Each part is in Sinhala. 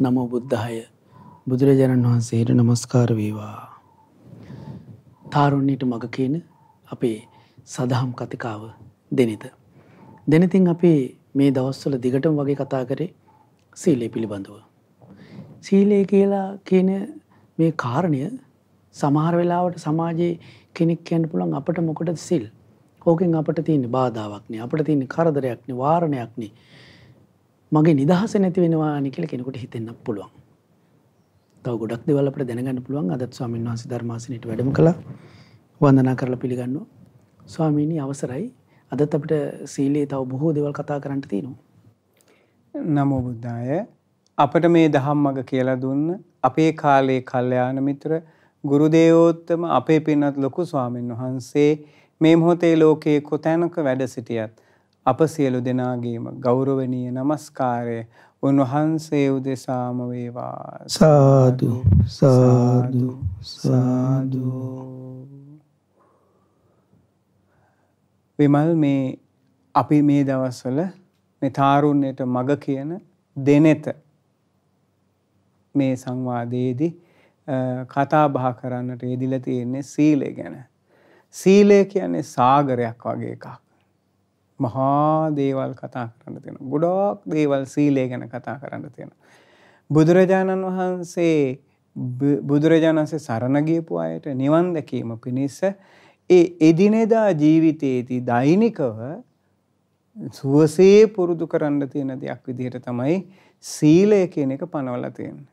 නමෝ බුද්ධාය බුදුරජාණන් වහන්සේට නමස්කාර වේවා. තාරුණ්‍යයට මග කියන අපේ සදහම් කතිකාව දෙනෙත. දෙනතින් අපේ මේ දවස්වල දිගටම වගේ කතා කරේ සීලය පිළිබඳව. සීලය කියලා කියන මේ කාරණය සමහර වෙලාවට සමාජයේ කෙනෙක් කියන්න පුළන් අපට මොකට සිල් ඕකෙන් අපට තියෙන බාධාවක්නේ අපට තියෙන කරදරයක්නේ වාරණයක්නේ මගේ නිදහස නැති වෙනවා නිකල කෙනෙකුට හිතෙන්න පුළුවන්. තව ගොඩක් දෙවල් අපට දැනගන්න පුළුවන් අදත් ස්වාමීන් වහන්සේ ධර්මාසනයට වැඩම කළා. වන්දනා කරලා පිළිගන්නවා. ස්වාමීනි අවසරයි. අදත් අපිට සීලේ තව බොහෝ දේවල් කතා කරන්න තියෙනවා. නමෝ බුද්ධාය. අපට මේ දහම් මඟ කියලා දුන්න අපේ කාලේ කල්යාණ මිත්‍ර ගුරු දේවෝත්තම අපේ පින්වත් ලොකු ස්වාමීන් වහන්සේ මේ මොහොතේ ලෝකයේ කොතැනක වැඩ සිටියත් අප සියලු දෙනාගේම ගෞරවනීය নমස්කාරය උන්වහන්සේ උදෙසාම වේවා සාදු සාදු සාදු විමල් මේ අපි මේ දවස්වල මේ තාරුණ්‍යයට මග කියන දෙනෙත මේ සංවාදයේදී කතා බහ කරන්නට යෙදිලා තියෙන්නේ සීලය ගැන. සීලය කියන්නේ සාගරයක් වගේ එකක්. මහා දේවල් කතා කරන්න තියෙන. ගොඩාක් දේවල් සීලය ගැන කතා කරන්න තියෙන. බුදුරජාණන් වහන්සේ බුදුරජාණන්සේ සරණ ගියපු අයට නිවන් දැකීම පිණිස ඒ එදිනෙදා ජීවිතයේදී දෛනිකව සුවසේ පුරුදු කරන්න තියෙන දෙයක් විදිහට තමයි සීලය කියන එක පනවලා තියෙන්නේ.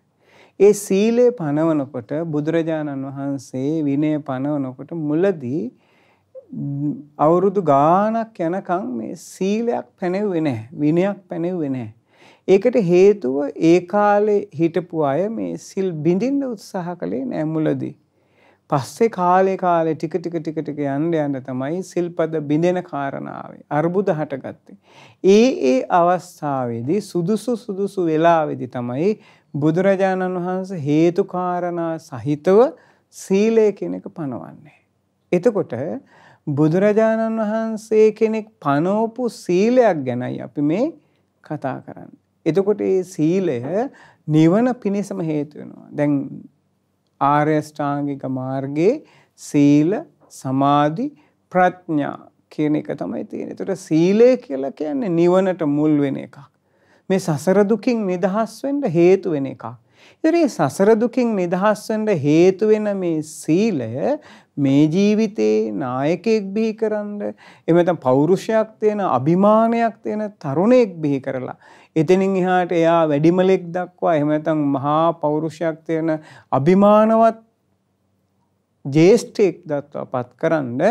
ඒ සීලය පනවනකොට බුදුරජාණන් වහන්සේ විනය පනවනකොට මුලදී අවුරුදු ගානක් යනකම් මේ සීලයක් පැනෙව්වේ නැහැ. විනයක් පැනෙව්වේ නැහැ. ඒකට හේතුව ඒ කාලේ හිටපු අය මේ සිල් බිඳින්න උත්සාහ කළේ නෑ මුලදී. පස්සේ කාලේ කාලේ ටික ටික ටික ටික යන්න යන්න තමයි සිල්පද බිඳෙන කාරණාවේ අර්බුද හටගත්තේ. ඒ ඒ අවස්ථාවේදී සුදුසු සුදුසු වෙලාවේදී තමයි බුදුරජාණන් වහන්සේ හේතු කාරණා සහිතව සීලය කියන එක පනවන්නේ. එතකොට බුදුරජාණන් වහන්සේ කෙනෙක් පනෝපු සීලයක් ගැනයි අපි මේ කතා කරන්නේ. එතකොට මේ සීලය නිවන පිණිසම හේතු වෙනවා. දැන් ආර්ය ශ්‍රාංගික මාර්ගයේ සීල, සමාධි, ප්‍රඥා කියන එක තමයි තියෙන්නේ. ඒතර සීලය කියලා කියන්නේ නිවනට මුල් වෙන එකක්. මේ සසර දුකින් නිදහස් වෙන්න හේතු වෙන එකක්. ඉතින් සසර දුකින් නිදහස් වෙන්න හේතු වෙන මේ සීලය මේ ජීවිතේ නායකයෙක් බිහි කරන්න එහෙම නැත්නම් පෞරුෂයක් තියෙන අභිමානයක් තියෙන තරුණයෙක් බිහි කරලා. එතනින් එහාට එයා වැඩිමලෙක් දක්වා එහෙම නැත්නම් මහා පෞරුෂයක් තියෙන අභිමානවත් ජේෂ්ඨයෙක් දක්වා පත් කරන්න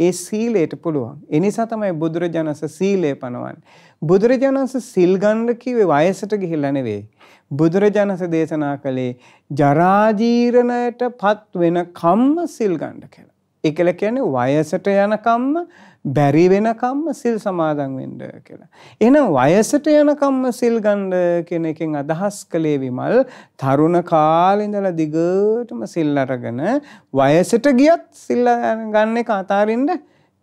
ඒ සීලයට පුළුවන්. ඒ නිසා තමයි බුදුරජාණන්ස සීලය පනවන්නේ. බුදුරජාණන්ස සිල් ගන්න කිව්වේ වයසට ගිහිල්ලා නෙවෙයි. බුදුරජාණන්ස දේශනා කළේ ජරාජීරණයට පත් වෙන කම්ම සිල් ගන්න කියලා. ඒකල කියන්නේ වයසට යන කම්ම බැරි වෙන කම්ම සිල් සමාදන් වෙන්න කියලා. එහෙනම් වයසට යන කම්ම සිල් ගන්න කියන එකෙන් අදහස් කළේ විමල් තරුණ කාලේ ඉඳලා දිගටම සිල් අරගෙන වයසට ගියත් සිල් ගන්න එක අතාරින්න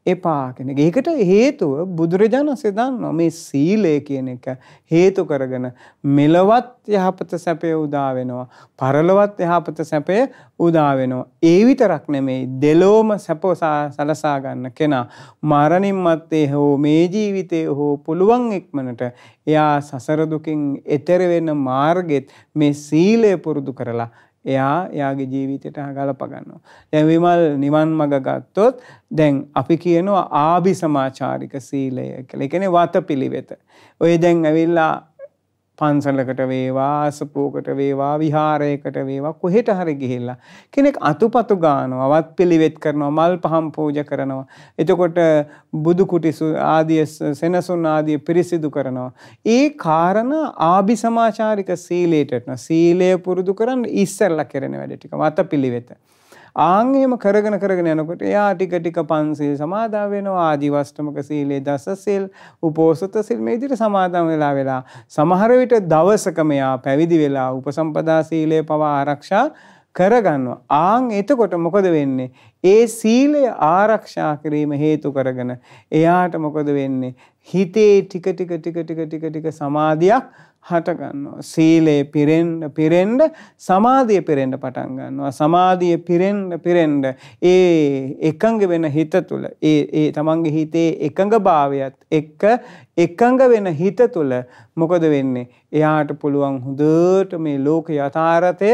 එපා කෙන ඒකට හේතුව බුදුරජාණන්සේ දන්නවා මේ සීලය කියන එක. හේතු කරගෙන මෙලවත් යහපත සැපය උදා වෙනවා. පරලොවත් යහපත සැපය උදා වෙනවා. ඒ විතරක් නෙමෙයි දෙලෝම සැප සලසා ගන්න කෙනා මරණින් මත්තේ හෝ මේ ජීවිතේ හෝ පුළුවන් ඉක්මනට එයා සසර දුකින් එතෙර වෙන මාර්ගෙත් මේ සීලය පුරුදු කරලා එයා එයාගේ ජීවිතයට ගලප ගන්නවා. දැන් විමල් නිවන් මඟ ගත්තොත් දැන් අපි කියනවා ආභි සමාචාරික සීලය කියලා. ඒ කියන්නේ වතපිලිවෙත. ඔය දැන් ඇවිල්ලා පන්සලකට වේවා අසපුවකට වේවා විහාරයකට වේවා කොහෙට හරි ගිහිල්ලා. කෙනෙක් අතුපතු ගානවා වත් පිළිවෙත් කරනවා මල් පහම් පූජා කරනවා. එතකොට බුදු කුටිසු ආදී සෙනසුන් ආදී පිරිසිදු කරනවා. ඒ කාරණා ආභි සමාචාරික සීලයට සීලය පුරුදු කරන්න ඉස්සෙල්ලා කරන වැඩ ටික වත පිළිවෙත ආන් එහෙම කරගෙන කරගෙන යනකොට එයා ටික ටික පන්සිල් සමාදන් වෙනවා ආදිවස්තමක සීලේ දස සිල් උපෝසත සිල් මේ විදිහට සමාදන් වෙලා වෙලා සමහර විට දවසක මෙයා පැවිදි වෙලා උපසම්පදා සීලය පවා ආරක්ෂා කරගන්නවා. ආන් එතකොට මොකද වෙන්නේ? ඒ සීලය ආරක්ෂා කිරීම හේතු කරගෙන එයාට මොකද වෙන්නේ? හිතේ ටික ටික ටික ටික ටික ටික සමාධියක් හටගන්නවා. සීලේ පිරෙන්න පිරෙන්න සමාධිය පිරෙන්න පටන් ගන්නවා. සමාධිය පිරෙන්න පිරෙන්න ඒ එකඟ වෙන හිත තුළ ඒ ඒ තමන්ගේ හිතේ එකඟභාවයත් එක්ක එකඟ වෙන හිත තුළ මොකද වෙන්නේ? එයාට පුළුවන් හොඳට මේ ලෝක යථාර්ථය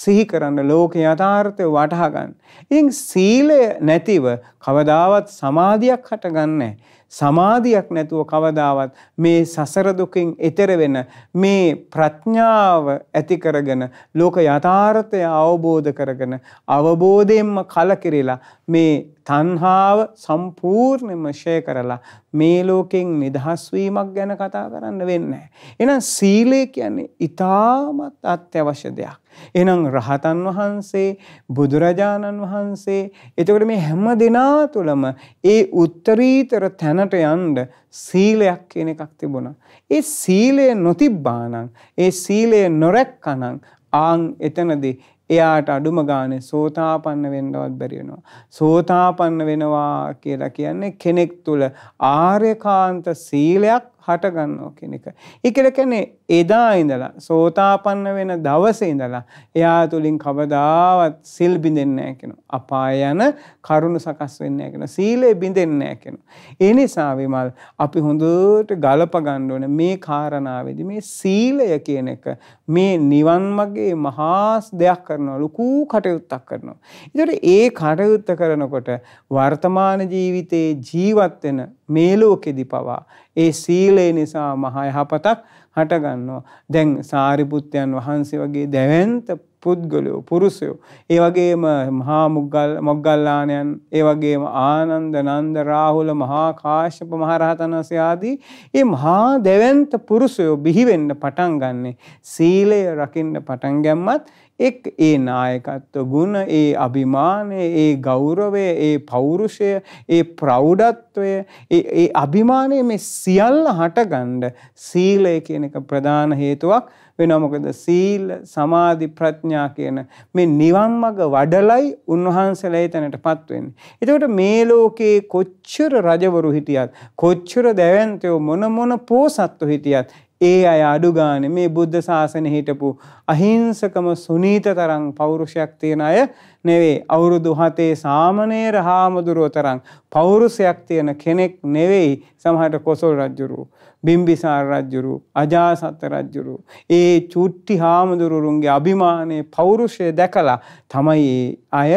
සිහි කරන්න ලෝක යථාර්ථය වටහා ගන්න. ඉතින් සීලය නැතිව කවදාවත් සමාධියක් හටගන්නේ නැහැ. සමාධියක් නැතුව කවදාවත් මේ සසර දුකින් එතෙර වෙන මේ ප්‍රඥාව ඇති කරගෙන ලෝක යථාර්ථය අවබෝධ කරගෙන අවබෝධයෙන්ම කලකිරිලා මේ තණ්හාව සම්පූර්ණයෙන්ම ෂේ කරලා මේ ලෝකෙන් නිදහස් වීමක් ගැන කතා කරන්න වෙන්නේ. එහෙනම් සීලය කියන්නේ ඊටමත් අත්‍යවශ්‍ය දෙයක්. එහෙනම් රහතන් වහන්සේ බුදුරජාණන් වහන්සේ එතකොට මේ හැම දෙනා තුළම ඒ උත්තරීතර තැනට යන්න සීලයක් කියන එකක් තිබුණා. ඒ සීලය නොතිබ්බානම් ඒ සීලය නොරැක්කනම් ආන් එතනදී එයාට අඩුම ගානේ සෝතාපන්න වෙන්නවත් බැරි වෙනවා. සෝතාපන්න වෙනවා කියලා කියන්නේ කෙනෙක් තුල ආර්යකාන්ත සීලයක් හට ගන්නවා කියන එක. ඒ කියලා කියන්නේ එදා ඉඳලා සෝතාපන්න වෙන දවසේ ඉඳලා එයා තුලින් කවදාවත් සිල් බිඳෙන්නේ නැහැ කියනවා. අපාය යන කරුණ සකස් වෙන්නේ නැහැ කියනවා. සීලය බිඳෙන්නේ නැහැ කියනවා. ඒ නිසා විමල් අපි හොඳට ගලප ගන්න ඕනේ මේ කාරණාවේදී මේ සීලය කියන එක මේ නිවන් මාගේ මහා දෙයක් කරනවා ලুকু කටයුත්තක් කරනවා. ඒතකොට ඒ කටයුත්ත කරනකොට වර්තමාන ජීවිතේ ජීවත් වෙන මේ ලෝකෙදි පවා ඒ සීලය නිසා මහා යහපතක් හටගන්නවා. දැන් සාරිපුත්තයන් වහන්සේ වගේ දැවැන්ත පුද්ගලයෝ පුරුෂයෝ ඒ වගේම මහා මුග්ගල් මොග්ගල්ලාණයන් ඒ වගේම ආනන්ද නන්ද රාහුල මහා කාශ්‍යප මහරහතන් වහන්සේ ආදී මේ මහා දැවැන්ත පුරුෂයෝ බිහි වෙන්න පටන් ගන්නෙ සීලය රකින්න පටන් ගැම්මත් එක් ඒ නායකත්ව ගුණ ඒ අභිමානය ඒ ගෞරවය ඒ පෞරුෂය ඒ ප්‍රෞඩත්වය ඒ අභිමානය මේ සියල්ල හටගන්න සීලය කියන එක ප්‍රධාන හේතුවක් වෙනවා මොකද සීල සමාධි ප්‍රඥා කියන මේ නිවන් මඟ වඩලයි උන්වහන්සේලා එතනටපත් වෙන්නේ. එතකොට මේ ලෝකේ කොච්චර රජවරු හිටියත් කොච්චර දැවැන්තයෝ මොන මොන පෝසත්තු හිටියත් ඒ අය අඩු ගානේ මේ බුද්ධ ශාසනය හිටපු අහිංසකම සුනීත තරම් පෞරුෂයක් තියෙන අය නෙවෙයි. අවුරුදු 7 සාමණේර හාමුදුරුව තරම් පෞරුෂයක් තියෙන කෙනෙක් නෙවෙයි සමහරට කොසල් රජුරු බිම්බිසාර රජුරු අජාසත් රජුරු ඒ චුට්ටි හාමුදුරුවන්ගේ අභිමානයේ පෞරුෂය දැකලා තමයි අය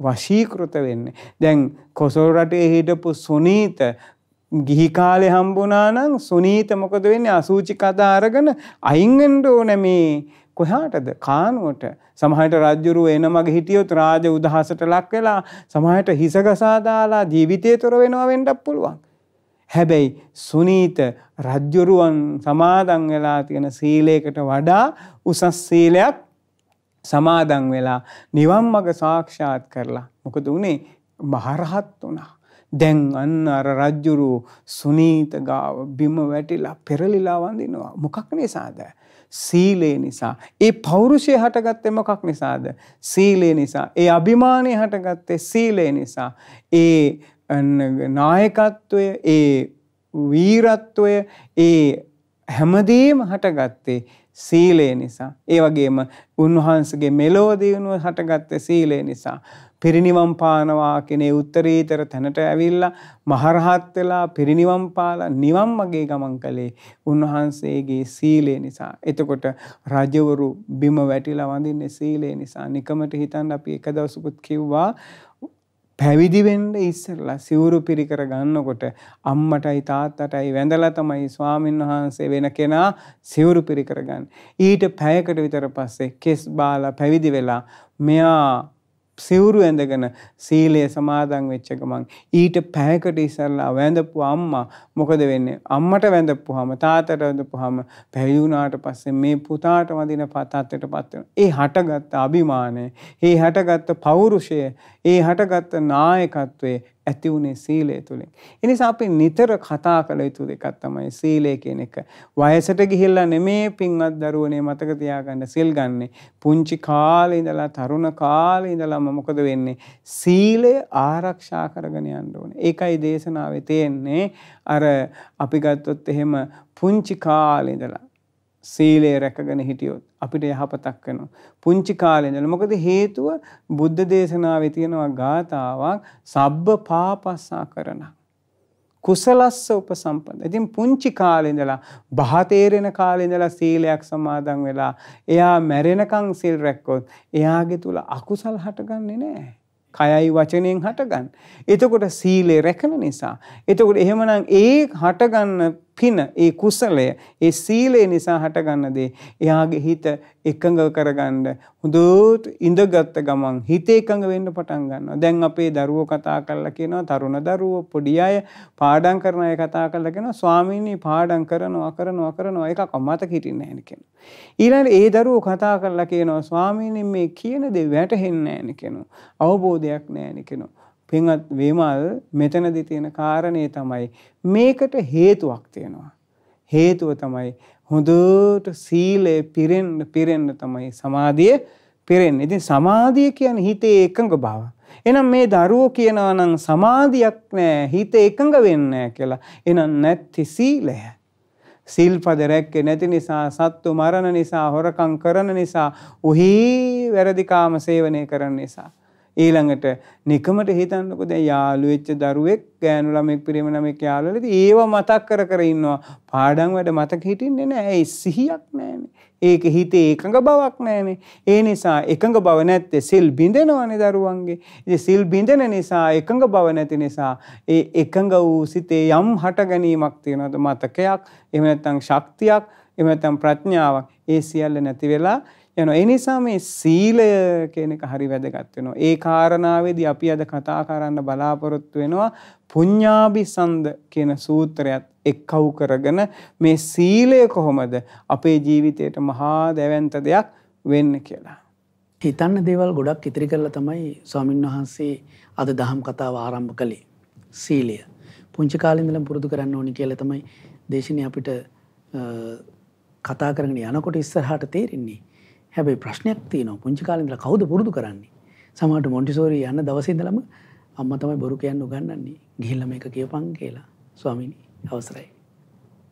වශීකృత වෙන්නේ. දැන් කොසල් රටේ හිටපු සුනීත ගිහි කාලේ හම්බුණා නම් සුනීත මොකද වෙන්නේ? අසූචි කතා අරගෙන අයින් වෙන්න ඕනේ මේ. කොහාටද? කානුවට. සමහරට රජ්ජුරුව එන මගේ හිටියොත් රාජ උදහසට ලක් වෙලා සමහරට හිස ගසා දාලා ජීවිතේ තොර වෙනවා වෙන්නත් පුළුවන්. හැබැයි සුනීත රජ්ජුරුවන් සමාදන් වෙලා තියෙන සීලයකට වඩා උසස් සීලයක් සමාදන් වෙලා නිවන් මඟ සාක්ෂාත් කරලා මොකද උනේ මහරහත් වුණා. දැන් අන්න අර රජ්ජුරු සුනීත ගාව බිම වැටිලා පෙරලිලා වඳිනවා. මොකක් නිසාද? සීලේ නිසා. ඒ පෞරුෂය හටගත්තේ මොකක් නිසාද? සීලේ නිසා. ඒ අභිමානය හටගත්තේ සීලේ නිසා. ඒ නායකත්වය, ඒ වීරත්වය, ඒ හැමදේම හටගත්තේ සීලේ නිසා. ඒ වගේම උන්වහන්සේගේ මෙලෝ දිනුව හටගත්තේ සීලේ නිසා. පිරිනිවන් පානවා කෙනේ උත්තරීතර තැනට ඇවිල්ලා මහරහත් වෙලා පිරිනිවන් පාලා නිවන් මගේ ගමන් කළේ උන්වහන්සේගේ සීලය නිසා. එතකොට රජවරු බිම වැටිලා වඳින්නේ සීලය නිසා. නිකමට හිතන්න අපි එක දවසකුත් කිව්වා පැවිදි වෙන්න ඉස්සරලා සිවුරු පිරිකර ගන්නකොට අම්මටයි තාත්තටයි වැඳලා තමයි ස්වාමින් වහන්සේ වෙන කෙනා සිවුරු පිරිකර ගන්න. ඊට පැයකට විතර පස්සේ කෙස් බාලා පැවිදි වෙලා මෙයා සිවුරු ඇඳගෙන සීලය සමාදන් වෙච්ච ගමන් ඊට පැයකට ඉස්සල්ලා වැඳපු අම්මා මොකද වෙන්නේ? අම්මට වැඳපුවාම තාත්තට වැඳපුවාම පැවිදි වුණාට පස්සේ මේ පුතාට වදින පතත්තටපත් වෙනවා. ඒ හටගත්ත අභිමානය ඒ හටගත්ත පෞරුෂය ඒ හටගත්ත නායකත්වයේ ඇති වුණේ සීලය තුළින්. එනිසා අපි නිතර කතා කළ යුතු දෙකක් තමයි සීලය කියන එක. වයසට ගිහිල්ලා නෙමේ පින්වත් දරුවනේ මතක තියාගන්න සිල් ගන්නෙ. පුංචි කාලේ ඉඳලා තරුණ කාලේ ඉඳලාම මොකද වෙන්නේ? සීලය ආරක්ෂා කරගෙන යන්න ඕනේ. ඒකයි දේශනාවේ තියෙන්නේ අර අපි ගත්තොත් එහෙම පුංචි කාලේ ඉඳලා සීලය රැකගෙන හිටියොත් අපිට යහපතක් වෙනවා. පුංචි කාලේ ඉඳලා මොකද හේතුව බුද්ධ දේශනාවේ තියෙනවා ගාතාවක් සබ්බ පාපස්සා කරන. කුසලස්ස උපසම්පද. ඉතින් පුංචි කාලේ ඉඳලා බහ තේරෙන කාලේ ඉඳලා සීලයක් සමාදන් වෙලා එයා මැරෙනකන් සිල් රැක්කොත් එයාගේ තුල අකුසල් හටගන්නේ නැහැ. කයයි වචනයෙන් හටගන්න. එතකොට සීලය රැකන නිසා. එතකොට එහෙමනම් ඒ හටගන්න පින ඒ කුසලය ඒ සීලය නිසා හටගන්න දේ එයාගේ හිත එකඟ කරගන්න හොඳට ඉඳගත්ත ගමන් හිත එකඟ වෙන්න පටන් ගන්නවා. දැන් අපේ දරුවෝ කතා කරලා කියනවා තරුණ දරුවෝ පොඩි අය පාඩම් කරන අය කතා කරලා කියනවා ස්වාමීනි පාඩම් කරනවා කරනවා කරනවා එකක් මතක හිටින්නේ නැහැ කියනවා. ඊළඟට ඒ දරුවෝ කතා කරලා කියනවා ස්වාමීනි මේ කියන දේ වැටහෙන්නේ නැහැ කියනවා. අවබෝධයක් නැහැ කියනවා. පින්වත් වේමල් මෙතනදී තියෙන කාරණේ තමයි මේකට හේතුවක් තියෙනවා. හේතුව තමයි හොඳට සීලය පිරෙන්න පිරෙන්න තමයි සමාධිය පිරෙන්නේ. ඉතින් සමාධිය කියන්නේ හිතේ එකඟ බව. එහෙනම් මේ දරුවෝ කියනවා නම් සමාධියක් නැහැ හිත එකඟ වෙන්නේ නැහැ කියලා. එහෙනම් නැති සීලය. සිල්පද රැක්කේ නැති නිසා සත්තු මරණ නිසා හොරකම් කරන නිසා උහි වැරදිකාම සේවනය කරන නිසා ඊළඟට නිකමට හිතන්නකො දැන් යාළු වෙච්ච දරුවෙක් ගෑනු ළමෙක් පිරිම ළමෙක් යාළුවලද ඒව මතක් කර කර ඉන්නවා. පාඩම් වැඩ මතක හිටින්නේ නැහැ. ඒ සිහියක් නැහැනේ. ඒක හිතේ එකඟ බවක් නැහැනේ. ඒ නිසා එකඟ බව නැත්තේ සිල් බිඳෙනවනේ දරුවන්ගේ. ඉතින් සිල් බිඳෙන නිසා එකඟ බව නැති නිසා ඒ එකඟ වූ සිතේ යම් හට ගැනීමක් තියෙනවද? මතකයක් එහෙම නැත්නම් ශක්තියක් එහෙම නැත්නම් ප්‍රඥාවක් ඒ සියල්ල නැති වෙලා යනවා. ඒ නිසා මේ සීලය කියන එක හරි වැදගත් වෙනවා. ඒ කාරණාවේදී අපි අද කතා කරන්න බලාපොරොත්තු වෙනවා පුඤ්ඤාභිසන්ද කියන සූත්‍රයත් එක්කව් කරගෙන මේ සීලය කොහොමද අපේ ජීවිතයට මහා දැවැන්ත දෙයක් වෙන්න කියලා. හිතන්න දේවල් ගොඩක් ඉතිරි කරලා තමයි ස්වාමින් වහන්සේ අද දහම් කතාව ආරම්භ කළේ. සීලය. පුංචි කාලේ ඉඳලා පුරුදු කරන්න ඕනි කියලා තමයි දේශනේ අපිට කතා කරගෙන යනකොට ඉස්සරහට තේරෙන්නේ. හැබැයි ප්‍රශ්නයක් තියෙනවා පුංචි කාලේ ඉඳලා කවුද පුරුදු කරන්නේ? සමහරට මොන්ටිසෝරි යන්න දවසේ ඉඳලම අම්මා තමයි බොරු කියන්න උගන්වන්නේ. ගිහිල්ලා මේක කියපන් කියලා. ස්වාමීනි අවසරයි.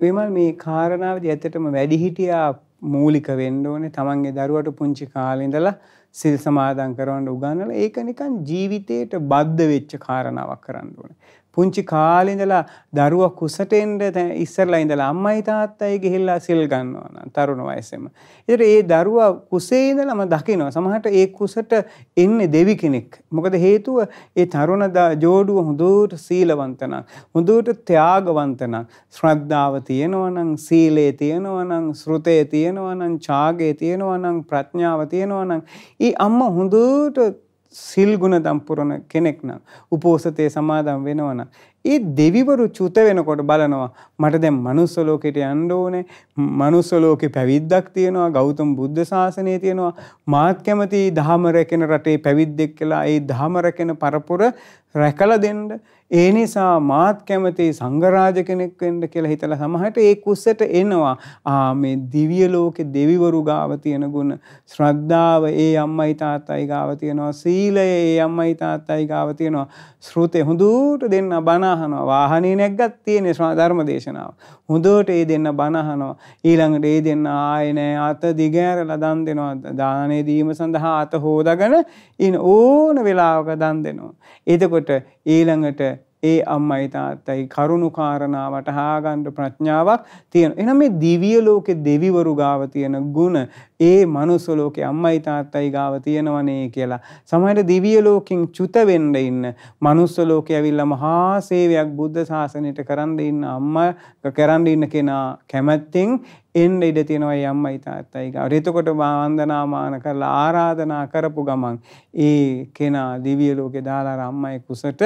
විමල් මේ කාරණාවේදී ඇත්තටම වැඩිහිටියා මූලික වෙන්න ඕනේ. තමන්ගේ දරුවට පුංචි කාලේ ඉඳලා සිල් සමාදන් කරවන්න උගන්වලා ඒක නිකන් ජීවිතේට බද්ධ වෙච්ච කාරණාවක් කරන්න ඕනේ. පුංචි කාලේ ඉඳලා දරුවා කුසට එන්න ඉස්සරලා ඉඳලා අම්මයි තාත්තයි ගිහිල්ලා සිල් ගන්නවා නම් තරුණ වයසේම. ඒතර ඒ දරුවා කුසේ ඉඳලම දකිනවා. සමහරට ඒ කුසට එන්නේ දෙවි කෙනෙක්. මොකද හේතුව ඒ තරුණ ජෝඩුව හොඳට සීලවන්ත නම්, හොඳට ත්‍යාගවන්ත නම්, ශ්‍රද්ධාව තියෙනවා නම්, සීලය තියෙනවා නම්, ශ්‍රුතය තියෙනවා නම්, ඡාගය තියෙනවා නම්, ප්‍රඥාව තියෙනවා නම්, ඊ අම්මා හොඳට සිල් ගුණ දම්පුරන කෙනෙක් නම් උපෝසතේ සමාදම් වෙනවනම් ඒ දෙවිවරු චුත වෙනකොට බලනවා මට දැන් manuss ලෝකෙට යන්න ඕනේ. manuss ලෝකේ පැවිද්දක් තියෙනවා ගෞතම බුද්ධ ශාසනය තියෙනවා. මාත් කැමති ධහම රැකෙන රටේ පැවිද්දෙක් කියලා ඒ ධහම රැකෙන පරපුර රැකලා දෙන්න. ඒ නිසා මාත් කැමති සංඝරාජ කෙනෙක් වෙන්න කියලා හිතලා සමහරට ඒ කුස්සට එනවා. ආ මේ දිව්‍ය ලෝකේ දෙවිවරු ගාව තියෙන ගුණ ශ්‍රද්ධාව ඒ අම්මයි තාත්තයි ගාව තියෙනවා සීලය ඒ අම්මයි තාත්තයි ගාව තියෙනවා. ශ්‍රුතේ හොඳට දෙන්න බණ අහනවා. වාහනේ නැග්ගත් තියෙන ධර්ම දේශනාව. හොඳට ඒ දෙන්න බණ අහනවා. ඊළඟට ඒ දෙන්න ආයේ නෑ අත දිගෑරලා දන් දෙනවා. දානේ දීම සඳහා අත හොදාගෙන ඉන ඕන වෙලාවක දන් දෙනවා. එතකොට ඊළඟට ඒ අම්මයි තාත්තයි කරුණු කාරණා වටහා ගන්න ප්‍රඥාවක් තියෙන. එහෙනම් මේ දිව්‍ය ලෝකේ දෙවිවරු ගාව තියෙන ಗುಣ ඒ මනුස්ස ලෝකේ අම්මයි තාත්තයි ගාව තියෙනවනේ කියලා. සමහර දිව්‍ය ලෝකෙන් චුත වෙන්න ඉන්න මනුස්ස ලෝකේ ඇවිල්ලා මහා සේවයක් බුද්ධ ශාසනයට කරන්න ඉන්න අම්මා කරන්න ඉන්න කෙනා කැමැත්තෙන් එන්න ඉඩ තියෙනවා ඒ අම්මයි තාත්තයි ගාව. එතකොට වන්දනාමාන කරලා ආරාධනා කරපු ගමන් ඒ කෙනා දිව්‍ය ලෝකේ දාලා අම්මයි කුසට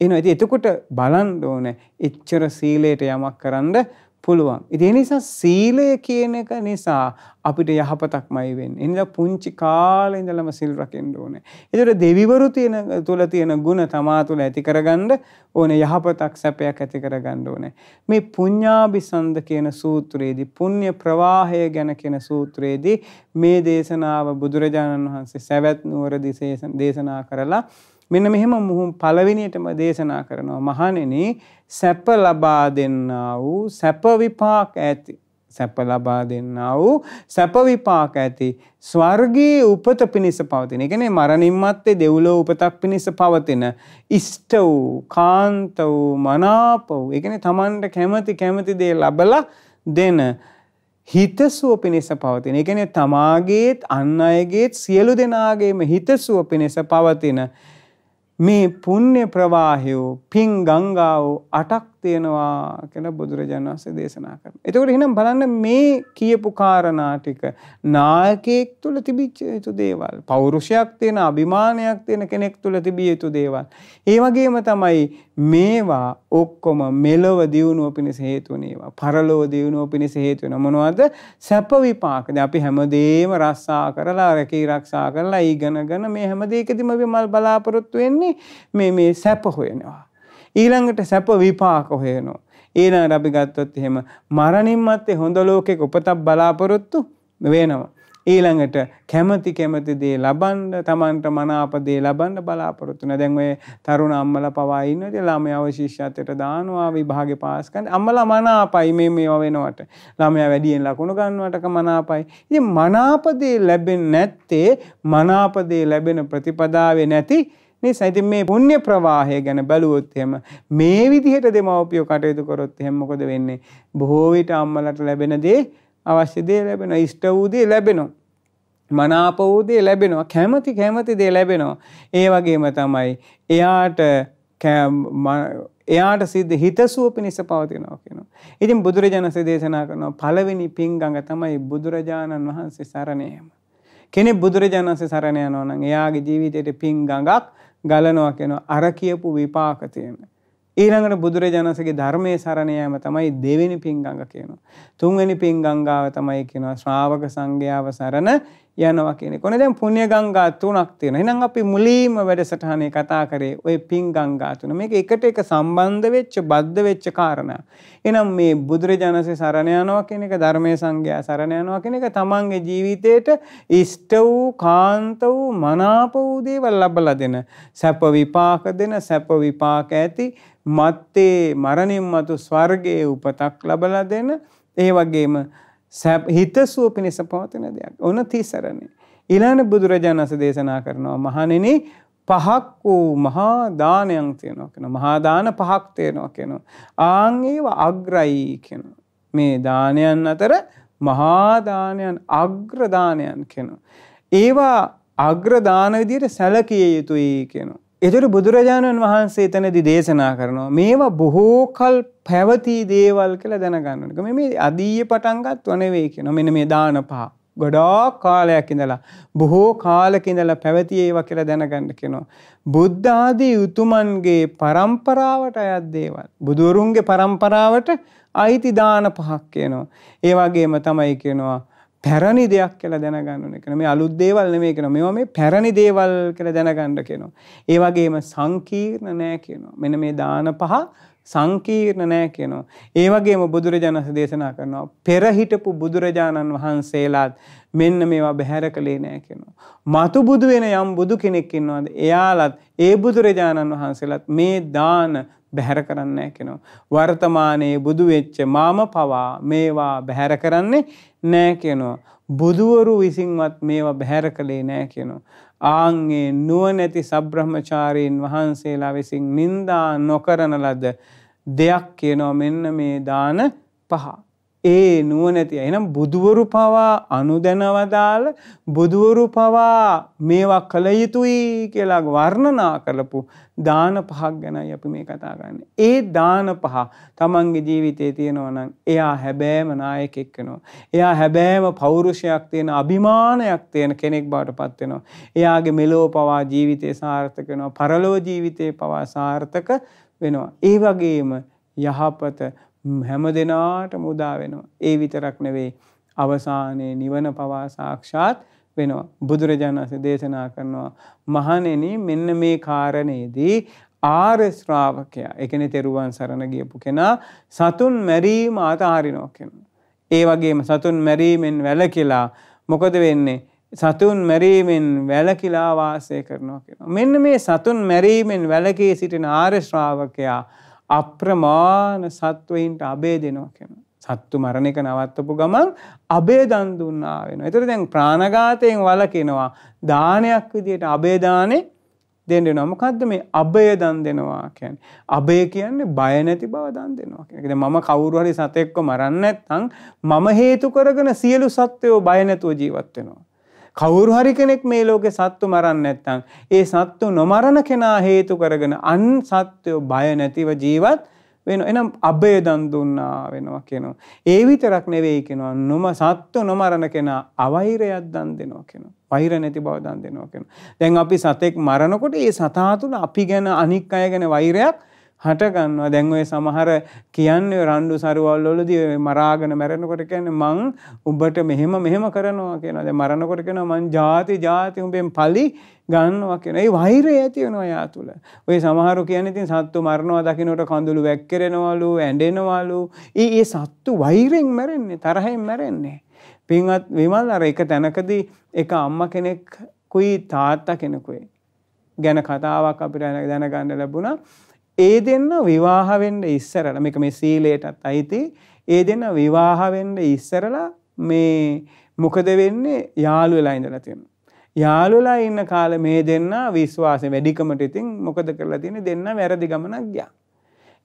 එනවා. ඉතින් එතකොට බලන්න ඕනේ එච්චර සීලයට යමක් කරන්න පුළුවන්. ඉතින් ඒ නිසා සීලය කියන එක නිසා අපිට යහපතක්මයි වෙන්නේ. ඒ නිසා පුංචි කාලේ ඉඳලම සිල් රකින්න ඕනේ. ඒතර දෙවිවරු තියෙන තුල තියෙන ಗುಣ තමා තුල ඇති කරගන්න ඕනේ යහපතක් සැපයක් ඇති කරගන්න ඕනේ. මේ පුඤ්ඤාபிසන්ද කියන සූත්‍රයේදී පුණ්‍ය ප්‍රවාහය ගැන කියන සූත්‍රයේදී මේ දේශනාව බුදුරජාණන් වහන්සේ සවැත් නුවර දේශනා කරලා මෙන්න මෙහෙම මුහුම් පළවෙනියටම දේශනා කරනවා මහණෙනි සැප ලබා දෙන්නා වූ සැප විපාක ඇති සැප ලබා දෙන්නා වූ සැප විපාක ඇති ස්වර්ගයේ උපත පිණිස පවතින. ඒ කියන්නේ මරණින් මත්තේ දෙව්ලොව උපතක් පිණිස පවතින ඉෂ්ට වූ කාන්ත වූ මනාප වූ ඒ කියන්නේ Tamanට කැමති කැමති දේ ලබලා දෙන හිතසුව පිණිස පවතින. ඒ කියන්නේ තමාගේත් අන් අයගේත් සියලු දෙනාගේම හිතසුව පිණිස පවතින මේ පුණ්‍ය ප්‍රවාහයෝ පින් ගංගාව අටක් තියෙනවා කියලා බුදුරජාණන් වහන්සේ දේශනා කරනවා. එතකොට එහෙනම් බලන්න මේ කියපු කාරණා ටික නායකයෙක් තුල තිබිච්ච යුතු දේවල්. පෞරුෂයක් තියෙන අභිමානයක් තියෙන කෙනෙක් තුල තිබිය යුතු දේවල්. ඒ වගේම තමයි මේවා ඔක්කොම මෙලොව දියුණුව පිණිස හේතු වෙනවා. පරලොව දියුණුව පිණිස හේතු වෙනවා. මොනවද? සැප විපාක. දැන් අපි හැමදේම රස්සා කරලා රැකී ආරක්ෂා කරලා ඊගෙනගෙන මේ හැම දෙයකදීම අපි මල් බලාපොරොත්තු වෙන්නේ මේ මේ සැප හොයනවා. ඊළඟට සැප විපාක හොයනවා. ඊළඟට අපි ගත්තොත් එහෙම මරණින් මත්තේ හොඳ ලෝකයක උපතක් බලාපොරොත්තු වෙනවා. ඊළඟට කැමති කැමති දේ ලබන්න තමන්ට මනාප දේ ලබන්න බලාපොරොත්තු වෙනවා. දැන් ඔය තරුණ අම්මලා පවා ඉන්නවා. ඉතින් ළමයා අවශිෂ්‍යත්වයට දානවා විභාගේ පාස් කරන්න. අම්මලා මනාපයි මේ මේවා වෙනවට. ළමයා වැඩියෙන් ලකුණු ගන්නවටක මනාපයි. ඉතින් මනාප දේ ලැබෙන්නේ නැත්තේ මනාප දේ ලැබෙන ප්‍රතිපදාවේ නැති නිසා ඉතින් මේ පුණ්‍ය ප්‍රවාහය ගැන බැලුවොත් එහෙම මේ විදිහට දෙමව්පියෝ කටයුතු කරොත් එහෙම මොකද වෙන්නේ? බොහෝ විට අම්මලට ලැබෙන දේ අවශ්‍ය දේ ලැබෙනවා. ඉෂ්ට වූ දේ ලැබෙනවා. මනාප වූ දේ ලැබෙනවා. කැමති කැමති දේ ලැබෙනවා. ඒ වගේම තමයි එයාට එයාට සිද්ධ හිතසුව පිණිස පවතිනවා කියනවා. ඉතින් බුදුරජාණන්සේ දේශනා කරනවා පළවෙනි පිංගඟ තමයි බුදුරජාණන් වහන්සේ සරණ යාම. කෙනෙක් බුදුරජාණන්සේ සරණ යනවා නම් එයාගේ ජීවිතේට පිං ගඟක් ගලනවා කියනවා අර කියපු විපාක තියෙන. ඊළඟට බුදුරජාණන්සේගේ ධර්මයේ සරණ යාම තමයි දෙවෙනි පිං ගඟ කියනවා. තුන්වෙනි පිං ගංගාව තමයි කියනවා ශ්‍රාවක සංඝයාව සරණ යනවා කියන කොනේ දැන් පුණ්‍ය ගංගා තුනක් තියෙනවා. එහෙනම් අපි මුලින්ම වැඩසටහනේ කතා කරේ ওই පින් ගංගා තුන. මේක එකට එක සම්බන්ධ වෙච්ච බද්ධ වෙච්ච කාරණා. එහෙනම් මේ බුදුරජාණන්සේ සරණ යනවා කියන එක ධර්මයේ සංගය සරණ යනවා කියන එක තමන්ගේ ජීවිතේට ඉෂ්ට වූ කාන්ත වූ මනාප වූ දේවල් ලබලා දෙන සැප විපාක දෙන සැප විපාක ඇති මත්තේ මරණින් මතු ස්වර්ගයේ උපතක් ලබලා දෙන ඒ වගේම හිතසුව පිණිස පවතින දෙයක්. ඔන්න තිසරණේ. ඊළඟ බුදුරජාණන් වහන්සේ දේශනා කරනවා මහණෙනි පහක් වූ මහා දානයන් තියෙනවා කියනවා. මහා දාන පහක් තියෙනවා කියනවා. ආන් ඒව අග්‍රයි කියනවා. මේ දානයන් අතර මහා දානයන් අග්‍ර දානයන් කියනවා. ඒවා අග්‍ර දාන විදියට සැලකිය යුතුයි කියනවා. එතුරු බුදුරජාණන් වහන්සේ එතනදි දේශනා කරනවා මේවා බොහෝ කල් පැවති දේවල් කියලා දැනගන්න ඕනේ. මේ අදීය පටන් ගන්නව නෙවෙයි කියනවා. මෙන්න මේ දාන පහ. ගොඩාක් කාලයක් ඉඳලා බොහෝ කාලෙක ඉඳලා පැවති ඒවා කියලා දැනගන්න කෙනා. බුද්ධ ආදී උතුමන්ගේ પરම්පරාවට අයත් දේවල්. බුදුරුන්ගේ પરම්පරාවට අයිති දාන පහක් කියනවා. ඒ වගේම තමයි කියනවා පැරණි දෙයක් කියලා දැනගන්න ඕනේ කියන මේ අලුත් දේවල් නෙමෙයි කියනවා. මේවා මේ පැරණි දේවල් කියලා දැනගන්න කියනවා. ඒ වගේම සංකීර්ණ නෑ කියනවා. මෙන්න මේ දාන පහ සංකීර්ණ නෑ කියනවා. ඒ වගේම බුදුරජාණන් දේශනා කරනවා පෙර හිටපු බුදුරජාණන් වහන්සේලාත් මෙන්න මේවා බැහැර කළේ නෑ කියනවා. මතු බුදු වෙන යම් බුදු කෙනෙක් ඉන්නවද? එයාලත් ඒ බුදුරජාණන් වහන්සේලාත් මේ දාන බැහැර කරන්නේ කියනවා. වර්තමානයේ බුදු වෙච්ච මාම පවා මේවා බැහැර කරන්නේ නෑ කියනවා. බුදුවරු විසින්වත් මේවා බැහැර කළේ නෑ කියනවා. ආන්ගේ නුවණැති සබ්‍රහ්මචාරීන් වහන්සේලා විසින් නින්දා නොකරන ලද දෙයක් කියනවා මෙන්න මේ දාන පහ. ඒ නුවණැති. එහෙනම් බුදුවරු පවා අනුදැනවදාල බුදුවරු පවා මේවා කළ යුතුයි කියලා වර්ණනා කරපු දාන පහක් ගැනයි අපි මේ කතා කරන්නේ. ඒ දාන පහ තමන්ගේ ජීවිතේ තියෙනවා නම් එයා හැබෑම නායකෙක් වෙනවා. එයා හැබෑම පෞරුෂයක් තියෙන අභිමානයක් තියෙන කෙනෙක් බවට පත් වෙනවා. එයාගේ මෙලෝ පවා ජීවිතේ සාර්ථක වෙනවා. පරලෝ ජීවිතේ පවා සාර්ථක වෙනවා. ඒ වගේම යහපත හැම දෙනාටම උදා වෙනවා. ඒ විතරක් නෙවෙයි අවසානයේ නිවන පවා සාක්ෂාත් වෙනවා. බුදුරජාණන් වහන්සේ දේශනා කරනවා මහණෙනි මෙන්න මේ කාරණේදී ආර්ය ශ්‍රාවකයා ඒ කියන්නේ තෙරුවන් සරණ ගියපු කෙනා සතුන් මැරීම අතහරිනවා කියනවා. ඒ වගේම සතුන් මැරීමෙන් වැළකීලා මොකද වෙන්නේ? සතුන් මැරීමෙන් වැළකීලා වාසය කරනවා කියනවා. මෙන්න මේ සතුන් මැරීමෙන් වැළකී සිටින ආර්ය ශ්‍රාවකයා අප්‍රමාණ සත්වයින්ට අබේ දෙනවා කියනවා. සත්තු මරණ එක නවත්තපු ගමන් අබේ දන් දුන්නා වෙනවා. ඒතර දැන් ප්‍රාණඝාතයෙන් වළකිනවා දානයක් විදියට අබේ දානේ දෙන්න වෙනවා. මොකද්ද මේ අබය දන් දෙනවා කියන්නේ? අබය කියන්නේ බය නැති බව දන් දෙනවා කියන එක. මම කවුරු හරි සතෙක්ව මරන්නේ නැත්නම් මම හේතු කරගෙන සියලු සත්වයෝ බය නැතුව ජීවත් වෙනවා. කවුරු හරි කෙනෙක් මේ ලෝකේ සත්තු මරන්නේ නැත්නම් ඒ සත්තු නොමරන කෙනා හේතු කරගෙන අන් සත්වයෝ බය නැතිව ජීවත් වෙන එනම් අබය දන් දුන්නා වෙනවා කියනවා. ඒ විතරක් නෙවෙයි කියනවා නොම සත්ව නොමරණ කෙනා අවෛරයක් දන් දෙනවා කියනවා. වෛර නැති බව දන් දෙනවා කියනවා. දැන් අපි සතෙක් මරනකොට ඒ සතා තුළ අපි ගැන අනික් අය ගැන වෛරයක් හට ගන්නවා දැන් ඔය සමහර කියන්නේ රණ්ඩු සරුවල් වලදී මරාගෙන මැරෙනකොට කියන්නේ මං උඹට මෙහෙම මෙහෙම කරනවා කියනවා. දැන් මරනකොට කියනවා මං ಜಾති ಜಾති උඹෙන් පලි ගන්නවා කියන. ඒ වෛරය ඇති වෙනවා යා තුල. ඔය සමහරු කියන්නේ ඉතින් සත්තු මරනවා දකින්නට කඳුළු වැක්කිරෙනවලු, ඇඬෙනවලු. ඒ ඒ සත්තු වෛරෙන් මැරෙන්නේ, තරහෙන් මැරෙන්නේ. පින්වත් විමල් අර එක තැනකදී එක අම්මා කෙනෙක් කුයි තාත්තා කෙනෙකුයි ගැන කතාවක් අපිට දැනගන්න ලැබුණා. ඒ දෙන්න විවාහ වෙන්න ඉස්සරලා මේක මේ සීලයටත් අයිති ඒ දෙන්න විවාහ වෙන්න ඉස්සරලා මේ මොකද වෙන්නේ යාළු වෙලා ඉඳලා තියෙනවා. යාළු වෙලා ඉන්න කාලේ මේ දෙන්න විශ්වාසයෙන් වැඩිකමට ඉතින් මොකද කරලා තියෙන්නේ දෙන්න වැරදි ගමනක් ගියා.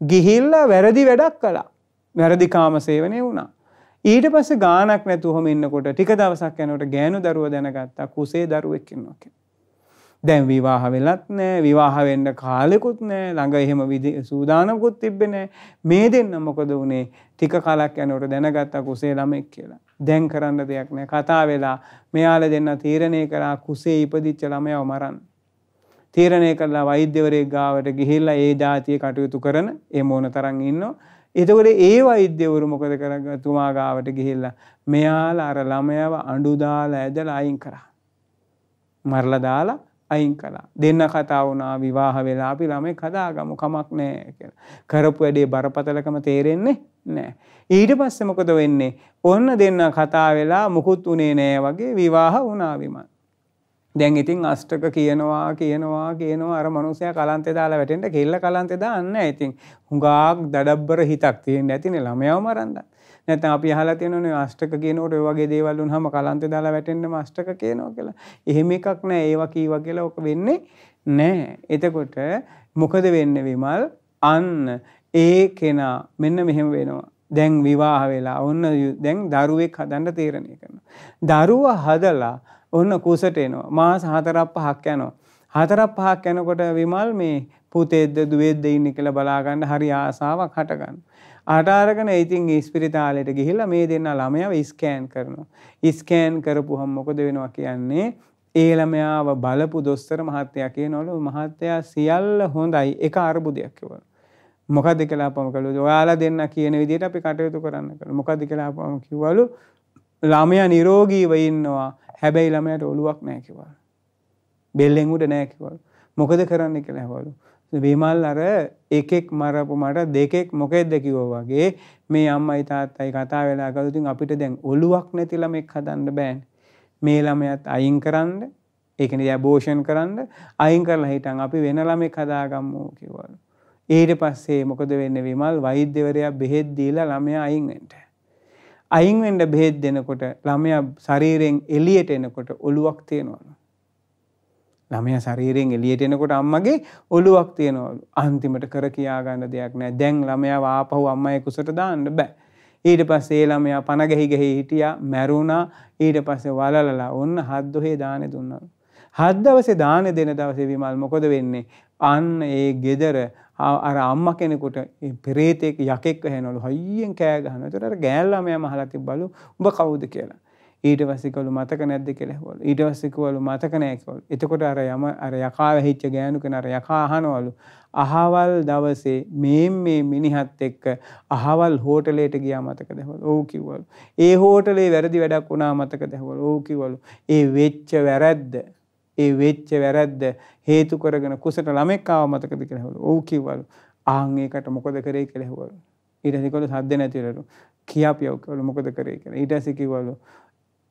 ගිහිල්ලා වැරදි වැඩක් කළා. වැරදි කාම සේවනය වුණා. ඊට පස්සේ ගානක් නැතුවම ඉන්නකොට ටික දවසක් යනකොට ගෑනු දරුව දැනගත්තා කුසේ දරුවෙක් ඉන්නවා කියලා. දැන් විවාහ වෙලත් නෑ විවාහ වෙන්න කාලෙකුත් නෑ ළඟ එහෙම විදි සූදානමකුත් තිබ්බේ නෑ. මේ දෙන්න මොකද වුනේ? ටික කලක් යනකොට දැනගත්තා කුසේ ළමෙක් කියලා. දැන් කරන්න දෙයක් නෑ. කතා වෙලා මෙයාලා දෙන්න තීරණය කරා කුසේ ඉපදිච්ච ළමයාව මරන්න. තීරණය කළා වෛද්‍යවරයෙක් ගාවට ගිහිල්ලා ඒ જાතිය කටයුතු කරන ඒ මොන තරම් ඉන්නෝ. එතකොට ඒ වෛද්‍යවරු මොකද කරග තුමා ගාවට ගිහිල්ලා මෙයාලා අර ළමයාව අඬු දාලා ඇදලා අයින් කරා. මරලා දාලා අයින් කළා. දෙන්න කතා වුණා විවාහ වෙලා අපි ළමයි හදාගමු කමක් නැහැ කියලා. කරපු වැඩේ බරපතලකම තේරෙන්නේ නැහැ. ඊට පස්සේ මොකද වෙන්නේ? ඔන්න දෙන්න කතා වෙලා මුකුත් උනේ නෑ වගේ විවාහ වුණා විමන්. දැන් ඉතින් අෂ්ටක කියනවා කියනවා කියනවා අර මනුස්සයා කලන්තේ දාලා වැටෙන්න කෙල්ල කලන්තේ දාන්නේ නැහැ. ඉතින් හුඟක් දඩබ්බර හිතක් තියෙන්න ඇතිනේ ළමයාව මරන්න. නැත්නම් අපි අහලා තියෙනවනේ අෂ්ටක කියනකොට ඔය වගේ දේවල් වුණාම කලන්තේ දාලා වැටෙන්නම අෂ්ටක කියනවා කියලා. එහෙම එකක් නෑ. ඒවා කීවා කියලා ඔක වෙන්නේ නෑ. එතකොට මොකද වෙන්නේ විමල්? අන්න ඒ කෙනා මෙන්න මෙහෙම වෙනවා. දැන් විවාහ වෙලා ඔන්න දැන් දරුවෙක් හදන්න තීරණය කරනවා. දරුවා හදලා ඔන්න කුසට එනවා. මාස 4ක් 5ක් යනවා. 4ක් 5ක් යනකොට විමල් මේ පුතේද්ද දුවේද්ද ඉන්නේ කියලා බලා ගන්න හරි ආසාවක් හට ගන්නවා. අටාරගෙන ඉතින් ඉස්පිරිතාලයට ගිහිල්ලා මේ දෙන්න ළමයාව ස්කෑන් කරනවා. ස්කෑන් කරපුහම මොකද වෙනවා කියන්නේ ඒ ළමයාව බලපු දොස්තර මහත්තයා කියනවලු මහත්තයා සියල්ල හොඳයි එක අර්බුදයක් කිව්වලු. මොකද්ද කියලා අපම කළු ඔයාලා දෙන්න කියන විදිහට අපි කටයුතු කරන්න කළා. මොකද්ද කියලා අපම කිව්වලු ළමයා නිරෝගීව ඉන්නවා. හැබැයි ළමයාට ඔලුවක් නැහැ කිව්වලු. බෙල්ලෙන් උඩ නැහැ කිව්වලු. මොකද කරන්න කියලා ඇහුවලු. විමල් අර එකෙක් මරපු මට දෙකෙක් මොකෙද්ද කිව්වා වගේ මේ අම්මයි තාත්තයි කතා වෙලා ගලුතින් අපිට දැන් ඔලුවක් නැති ළමෙක් හදන්න බෑනේ. මේ ළමයාත් අයින් කරන්න ඒ කියන්නේ ඇබෝෂන් කරන්න අයින් කරලා හිටන් අපි වෙන ළමෙක් හදාගමු කිව්වලු. ඊට පස්සේ මොකද වෙන්නේ විමල් වෛද්‍යවරයා බෙහෙත් දීලා ළමයා අයින් වෙන්න. අයින් වෙන්න බෙහෙත් දෙනකොට ළමයා ශරීරයෙන් එළියට එනකොට ඔලුවක් තියෙනවලු. ළමයා ශරීරයෙන් එළියට එනකොට අම්මගේ ඔලුවක් තියෙනවලු. අන්තිමට කර කියා ගන්න දෙයක් නැහැ. දැන් ළමයාව ආපහු අම්මගේ කුසට දාන්න බෑ. ඊට පස්සේ ඒ ළමයා පන ගහි ගහි හිටියා, මැරුණා. ඊට පස්සේ වලලලා ඔන්න හත් දොහේ දානේ දුන්නා. හත් දවසේ දානේ දෙන දවසේ විමල් මොකද වෙන්නේ? අන්න ඒ ගෙදර අර අම්මා කෙනෙකුට පෙරේතෙක් යකෙක් වෙනවලු හයියෙන් කෑ ගහනවා. ඒතර අර ගෑල් ළමයාම අහලා තිබ්බලු උඹ කවුද කියලා. ඊට පස්සේ කළු මතක නැද්ද කියලා ඇහුවලු. ඊට පස්සේ කිව්වලු මතක නැහැ කිව්වලු. එතකොට අර යම අර යකා වැහිච්ච ගෑනු කෙනා අර යකා අහනවලු. අහවල් දවසේ මේ මේ මිනිහත් එක්ක අහවල් හෝටලයට ගියා මතකද ඇහුවලු. ඔව් කිව්වලු. ඒ හෝටලේ වැරදි වැඩක් වුණා මතකද ඇහුවලු. ඔව් කිව්වලු. ඒ වෙච්ච වැරද්ද ඒ වෙච්ච වැරද්ද හේතු කරගෙන කුසට ළමෙක් ආව මතකද කියලා ඇහුවලු. ඔව් කිව්වලු. ආන් ඒකට මොකද කරේ කියලා ඇහුවලු. ඊට පස්සේ කිව්වලු සද්ද නැතිවලු. කියාපියව කිව්වලු මොකද කරේ කියලා. ඊට පස්සේ කිව්වලු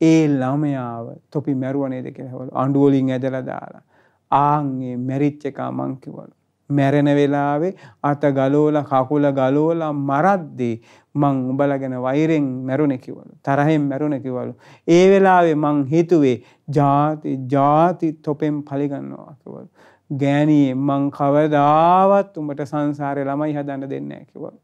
ඒ ළමයාව තොපි මැරුව නේද කියලා ඇහුවලු. අඬු වලින් ඇදලා දාලා. ආන් ඒ මැරිච්ච එක මං කිව්වලු. මැරෙන වෙලාවේ අත ගලෝලා කකුල ගලෝලා මරද්දී මං උඹලා ගැන වෛරෙන් මැරුණේ කිව්වලු. තරහෙන් මැරුණේ කිව්වලු. ඒ වෙලාවේ මං හිතුවේ ಜಾති ಜಾති තොපෙන් පලිගන්නවා කිව්වලු. ගෑණියේ මං කවදාවත් උඹට සංසාරේ ළමයි හදන්න දෙන්නේ නැහැ කිව්වලු.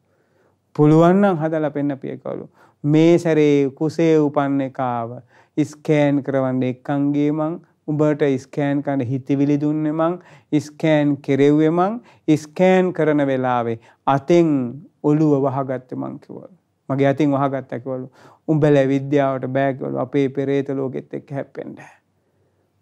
පුළුවන් නම් හදලා පෙන්නපිය කිව්වලු. මේ සැරේ කුසේ උපන්න එකාව ස්කෑන් කරවන්න එක්කන්ගේ මං උඹට ස්කෑන් කන්න හිතිවිලි දුන්නේ මං ස්කෑන් කෙරෙව්වේ මං ස්කෑන් කරන වෙලාවේ අතෙන් ඔළුව වහගත්තේ මං කිව්වලු. මගේ අතින් වහගත්තා කිව්වලු. උඹලා විද්‍යාවට බෑ කිව්වලු. අපේ පෙරේත ලෝකෙත් එක්ක හැප්පෙන්න.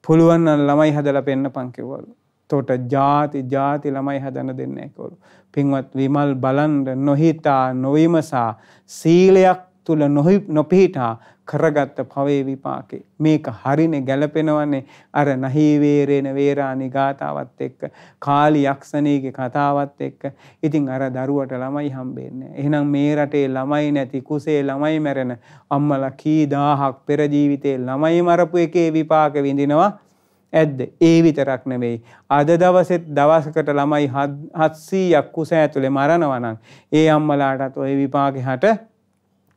පුළුවන් නම් ළමයි හදලා පෙන්නපන් කිව්වලු. තොට ಜಾති ಜಾති ළමයි හදන්න දෙන්නේ නැහැ කිව්වලු. පින්වත් විමල් බලන්න නොහිතා නොවිමසා සීලයක් තුල නොපිහිටා කරගත්ත පවේ විපාකේ. මේක හරිනේ ගැලපෙනවන්නේ අර නහී වේරේන වේරානි ගාතාවත් එක්ක කාලි යක්ෂණීගේ කතාවත් එක්ක. ඉතින් අර දරුවට ළමයි හම්බෙන්නේ එහෙනම් මේ රටේ ළමයි නැති කුසේ ළමයි මැරෙන අම්මලා කී දහහක් පෙර ජීවිතේ ළමයි මරපු එකේ විපාක විඳිනවා? ඇද්ද? ඒ විතරක් නෙවෙයි. අද දවසෙත් දවසකට ළමයි 700ක් කුස ඇතුලේ මරනවා නම් ඒ අම්මලාටත් ওই විපාකේ හට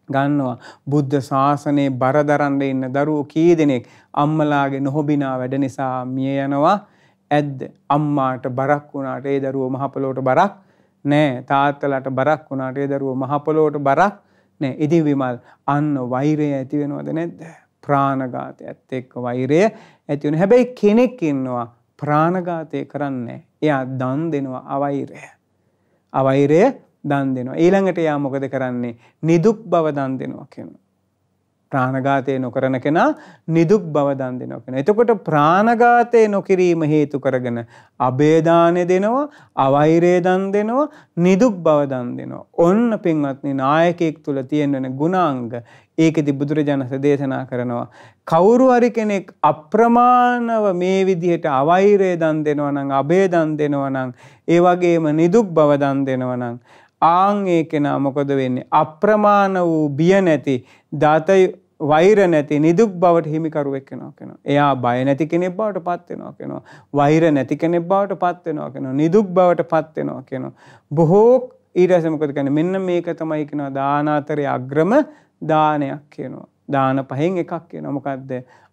ගන්නවා. බුද්ධ ශාසනයේ බර දරන්න ඉන්න දරුවෝ කී දෙනෙක් අම්මලාගේ නොහොබිනා වැඩ නිසා මිය යනවා? ඇද්ද? අම්මාට බරක් වුණාට ඒ දරුවෝ මහ පොළොවට බරක් නෑ. තාත්තලාට බරක් වුණාට ඒ දරුවෝ මහ පොළොවට බරක් නෑ. ඉතින් විමල් අන්න වෛරය ඇති වෙනවද නැද්ද? ප්‍රාණඝාතයත් එක්ක වෛරය ඇති වෙන. හැබැයි කෙනෙක් ඉන්නවා ප්‍රාණඝාතය කරන්නේ එයා දන් දෙනවා අවෛරය. අවෛරය දන් දෙනවා. ඊළඟට යා මොකද කරන්නේ? නිදුක් බව දන් දෙනවා කියනවා. ප්‍රාණඝාතය නොකරන කෙනා නිදුක් බව දන් දෙනවා කියන. එතකොට ප්‍රාණඝාතය නොකිරීම හේතු කරගෙන අබේදානෙ දෙනවා, අවෛරය දන් දෙනවා, නිදුක් බව දන් දෙනවා. ඔන්න පින්වත්නි නායකයෙක් තුල තියෙන වෙන ගුණාංග ඒකෙදි බුදුරජාණන් දේශනා කරනවා. කවුරු හරි කෙනෙක් අප්‍රමාණව මේ විදිහට අවෛරය දන් දෙනවා නම්, අබේ දන් දෙනවා නම්, ඒ වගේම නිදුක් බව දන් දෙනවා නම් ආන් ඒ කෙනා මොකද වෙන්නේ අප්‍රමාණ වූ බිය නැති දත වෛර නැති නිදුක් බවට හිමිකරුවෙක් වෙනවා කියනවා. එයා බය නැති කෙනෙක් බවට පත් වෙනවා කියනවා. වෛර නැති කෙනෙක් බවට පත් වෙනවා කියනවා. නිදුක් බවට පත් වෙනවා කියනවා. බොහෝ ඊට පස්සේ මොකද කියන්නේ මෙන්න මේක තමයි කියනවා දාන අතරේ අග්‍රම දානයක් කියනවා. දාන පහෙන් එකක් කියනවා. මොකද්ද?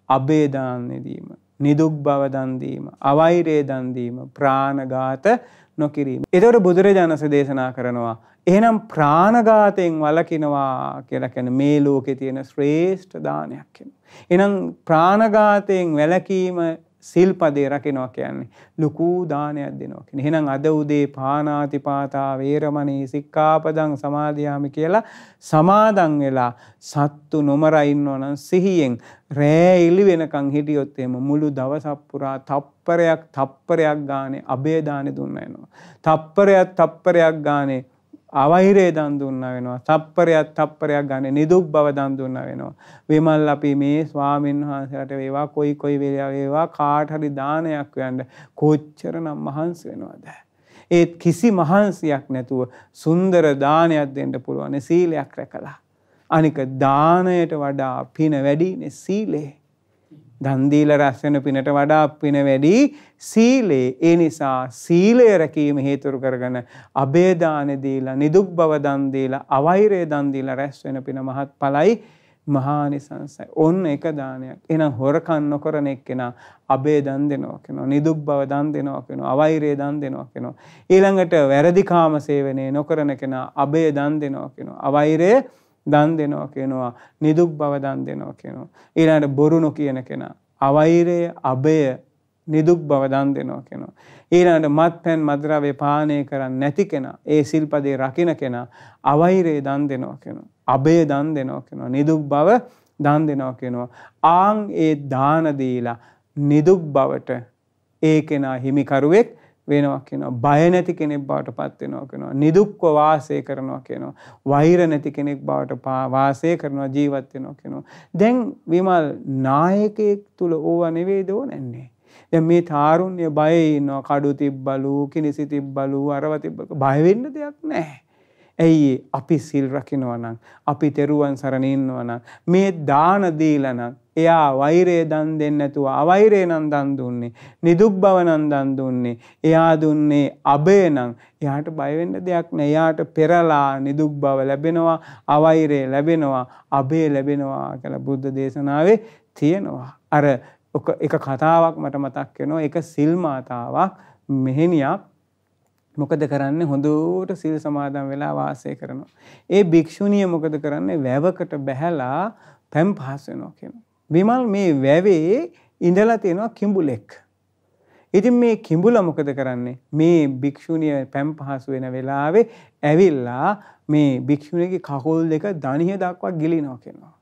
අබේ දාන දීම. නිදුක් බව දන් දීම. අවෛරේ දන් දීම. ප්‍රාණඝාත නොකිරීම. එතකොට බුදුරජාණන්සේ දේශනා කරනවා එහෙනම් ප්‍රාණඝාතයෙන් වළකිනවා කියලා කියන මේ ලෝකේ තියෙන ශ්‍රේෂ්ඨ දානයක් වෙනවා. එහෙනම් ප්‍රාණඝාතයෙන් වැළකීම සිල්පදේ රකිනවා කියන්නේ ලুকু දානයක් දෙනවා කියන්නේ. එහෙනම් අද උදේ පානාතිපාතා වේරමණී සික්ඛාපදං සමාදියාමි කියලා සමාදන් වෙලා සත්තු නොමර ඉන්නවා නම් සිහියෙන් රෑ ඉලි වෙනකන් හිටියොත් එහෙම මුළු දවසක් පුරා තප්පරයක් තප්පරයක් ගානේ අබේ දානෙ දුන්න වෙනවා. තප්පරයක් තප්පරයක් ගානේ අවහිරේ දන් දුන්නා වෙනවා. තප්පරයක් තප්පරයක් ගන්න නිදුක් බව දන් දුන්නා වෙනවා. විමල් අපි මේ ස්වාමීන් වහන්සේලාට වේවා කොයි කොයි වෙලාව වේවා කාට හරි දානයක් යන්න කොච්චරනම් මහන්සි වෙනවද? ඒත් කිසි මහන්සියක් නැතුව සුන්දර දානයක් දෙන්න පුළුවන් සීලයක් රැකලා. අනික දානයට වඩා පින වැඩිනේ සීලේ. දන් දීලා රැස් වෙන පිනට වඩා පින වැඩි සීලේ. ඒ නිසා සීලය රැකීම හේතුරු කරගෙන අබේ දාන දීලා නිදුක් බව දන් දීලා අවෛරය දන් දීලා රැස් වෙන පින මහත්ඵලයි මහානිසංසයි. ඔන්න එක දානයක්. එහෙනම් හොරකම් නොකරන එක්කෙනා අබේ දන් දෙනවා කියනවා නිදුක් බව දන් දෙනවා කියනවා අවෛරය දන් දෙනවා කියනවා. ඊළඟට වැරදි කාම සේවනයේ නොකරන කෙනා අබේ දන් දෙනවා කියනවා. අවෛරය දන් දෙනවා කියනවා නිදුක් බව දන් දෙනවා කියනවා. ඊළඟට බොරු නොකියන කෙනා අවෛරය අබය නිදුක් බව දන් දෙනවා කියනවා. ඊළඟට මත්පැන් මද්‍රව්‍ය පානය කරන්නේ නැති කෙනා ඒ සිල්පදේ රකින්න කෙනා අවෛරය දන් දෙනවා කියනවා. අබය දන් දෙනවා කියනවා. නිදුක් බව දන් දෙනවා කියනවා. ආන් ඒ දාන දීලා නිදුක් බවට ඒ කෙනා හිමිකරුවෙක් වෙනවා කියනවා. බය නැති කෙනෙක් බවට පත් වෙනවා කියනවා. නිදුක්ව වාසය කරනවා කියනවා. වෛර නැති කෙනෙක් බවට වාසය කරනවා ජීවත් වෙනවා කියනවා. දැන් විමල් නායකයෙක් තුල ඕවා නෙවෙයිද ඕනන්නේ. දැන් මේ තාරුණ්‍ය බයේ ඉන්නවා කඩු තිබ්බලු, කිනිසි තිබ්බලු, අරව තිබ්බලු. බය වෙන්න දෙයක් නැහැ. ඇයි අපි සිල් රකින්නවා නම් අපි තෙරුවන් සරණ ඉන්නවා නම් මේ දාන දීලා නම් එයා වෛරය දන් දෙන්නේ නැතුව අවෛරය නම් දන් දුන්නේ. නිදුක් බව නම් දන් දුන්නේ. එයා දුන්නේ අබය නම් එයාට බය වෙන්න දෙයක් නෑ. එයාට පෙරලා නිදුක් බව ලැබෙනවා, අවෛරය ලැබෙනවා, අබය ලැබෙනවා කියලා බුද්ධ දේශනාවේ තියෙනවා. අර එක කතාවක් මට මතක් වෙනවා. එක සිල් මාතාවක් මෙහෙණියක් මොකද කරන්නේ හොඳට සිල් සමාදන් වෙලා වාසය කරනවා. ඒ භික්ෂුණිය මොකද කරන්නේ වැවකට බැහැලා පැම් පහස් වෙනවා කියනවා. විමල් මේ වැවේ ඉඳලා තියෙනවා කිඹුලෙක්. ඉතින් මේ කිඹුල මොකද කරන්නේ? මේ භික්ෂුණිය පැම් පහසු වෙන වෙලාවේ ඇවිල්ලා මේ භික්ෂුණියගේ කකුල් දෙක දණිය දක්වා ගිලිනවා කියනවා.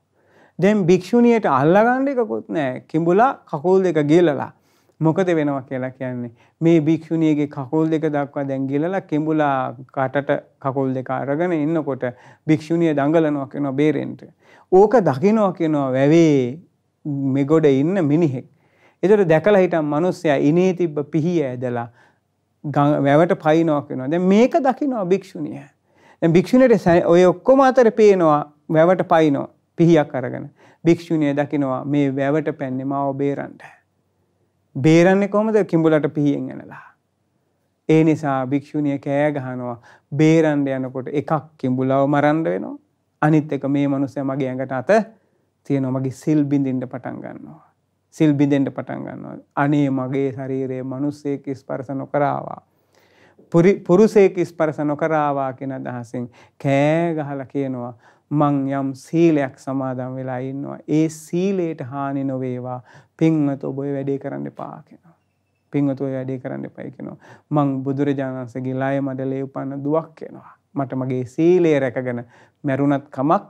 දැන් භික්ෂුණියට අල්ලගන්න එකකුත් නැහැ. කිඹුලා කකුල් දෙක ගිලලා. මොකද වෙනවා කියලා කියන්නේ මේ භික්ෂුණියගේ කකුල් දෙක දක්වා දැන් ගිලලා කිඹුලා කටට කකුල් දෙක අරගෙන ඉන්නකොට භික්ෂුණිය දඟලනවා කියනවා බේරෙන්න. ඕක දකින්නවා කියනවා වැවේ මෙගොඩ ඉන්න මිනිහෙක්. එතකොට දැකලා හිටන් මිනිස්සයා ඉනේ තිබ්බ පිහිය ඇදලා වැවට පයින්නවා කියනවා. දැන් මේක දකින්නවා භික්ෂුණිය. දැන් භික්ෂුණියට ඔය ඔක්කොම අතර පේනවා වැවට පයින්නවා පිහියක් අරගෙන. භික්ෂුණිය දකින්නවා මේ වැවට පැන්නේ මාව බේරන්න. බේරන්නේ කොහොමද කිඹුලට පිහියෙන් එනලා. ඒ නිසා භික්ෂුණිය කෑ ගහනවා බේරන්න යනකොට එකක් කිඹුලව මරන්න වෙනවා. අනිත් එක මේ මිනිස්සයා මගේ ඇඟට අත තියෙනවා මගේ සිල් බිඳින්න පටන් ගන්නවා. සිල් බිඳෙන්න පටන් ගන්නවා. අනේ මගේ ශරීරයේ මිනිස්සෙක් ස්පර්ශ නොකරවා. පුරුෂයෙක් ස්පර්ශ නොකරවා කියන අදහසෙන් කෑ ගහලා කියනවා මං යම් සීලයක් සමාදන් වෙලා ඉන්නවා. ඒ සීලයට හානි නොවේවා. පින්වත ඔබ ඔය වැඩේ කරන්න එපා කියනවා. පින්වත ඔය වැඩේ කරන්න එපා කියනවා. මං බුදුරජාණන් වහන්සේගේ ලය මඩලේ උපන්න දුවක් කියනවා. මට මගේ සීලය රැකගෙන මැරුණත් කමක්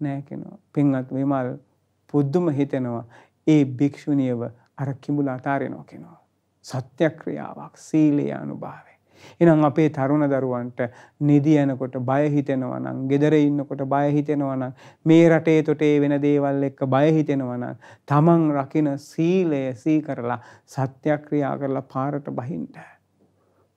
නෑ කෙනවා. පින්වත් විමල් පුද්දුම හිතෙනවා ඒ භික්ෂුණියව අර කිඹුල අතාරිනවා කෙනවා. සත්‍යක්‍රියාවක් සීලේ අනුභාවය. එහෙනම් අපේ තරුණ දරුවන්ට නිදි යනකොට බය හිතෙනවා නම්, gedare ඉන්නකොට බය හිතෙනවා නම්, මේ රටේ තොටේ වෙන දේවල් එක්ක බය හිතෙනවා නම්, තමන් රකින සීලය සී කරලා සත්‍යක්‍රියා කරලා පාරට බහින්න.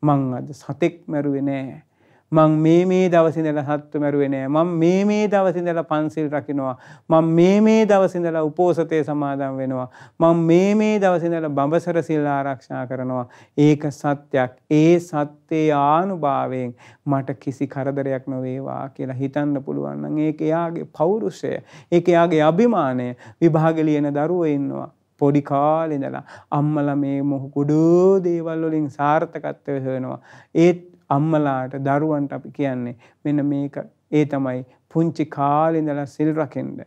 මං අද සතෙක් මැරුවේ නෑ. මං මේ මේ දවසේ ඉඳලා සත්තු මැරුවේ නෑ. මං මේ මේ දවසේ ඉඳලා පන්සිල් රකින්නවා. මං මේ මේ දවසේ ඉඳලා උපෝසතේ සමාදන් වෙනවා. මං මේ මේ දවසේ ඉඳලා බඹසර සිල් ආරක්ෂා කරනවා. ඒක සත්‍යක්. ඒ සත්‍යයේ ආනුභාවයෙන් මට කිසි කරදරයක් නොවේවා කියලා හිතන්න පුළුවන් නම් ඒක එයාගේ පෞරුෂය. ඒක එයාගේ අභිමානය. විභාගෙ ලියන දරුවෝ ඉන්නවා. පොඩි කාලේ ඉඳලා අම්මලා මේ මොහු කුඩු දේවල් වලින් සාර්ථකත්වය හොයනවා. ඒත් අම්මලාට දරුවන්ට අපි කියන්නේ මෙන්න මේක ඒ තමයි පුංචි කාලේ ඉඳලා සිල් රකින්න.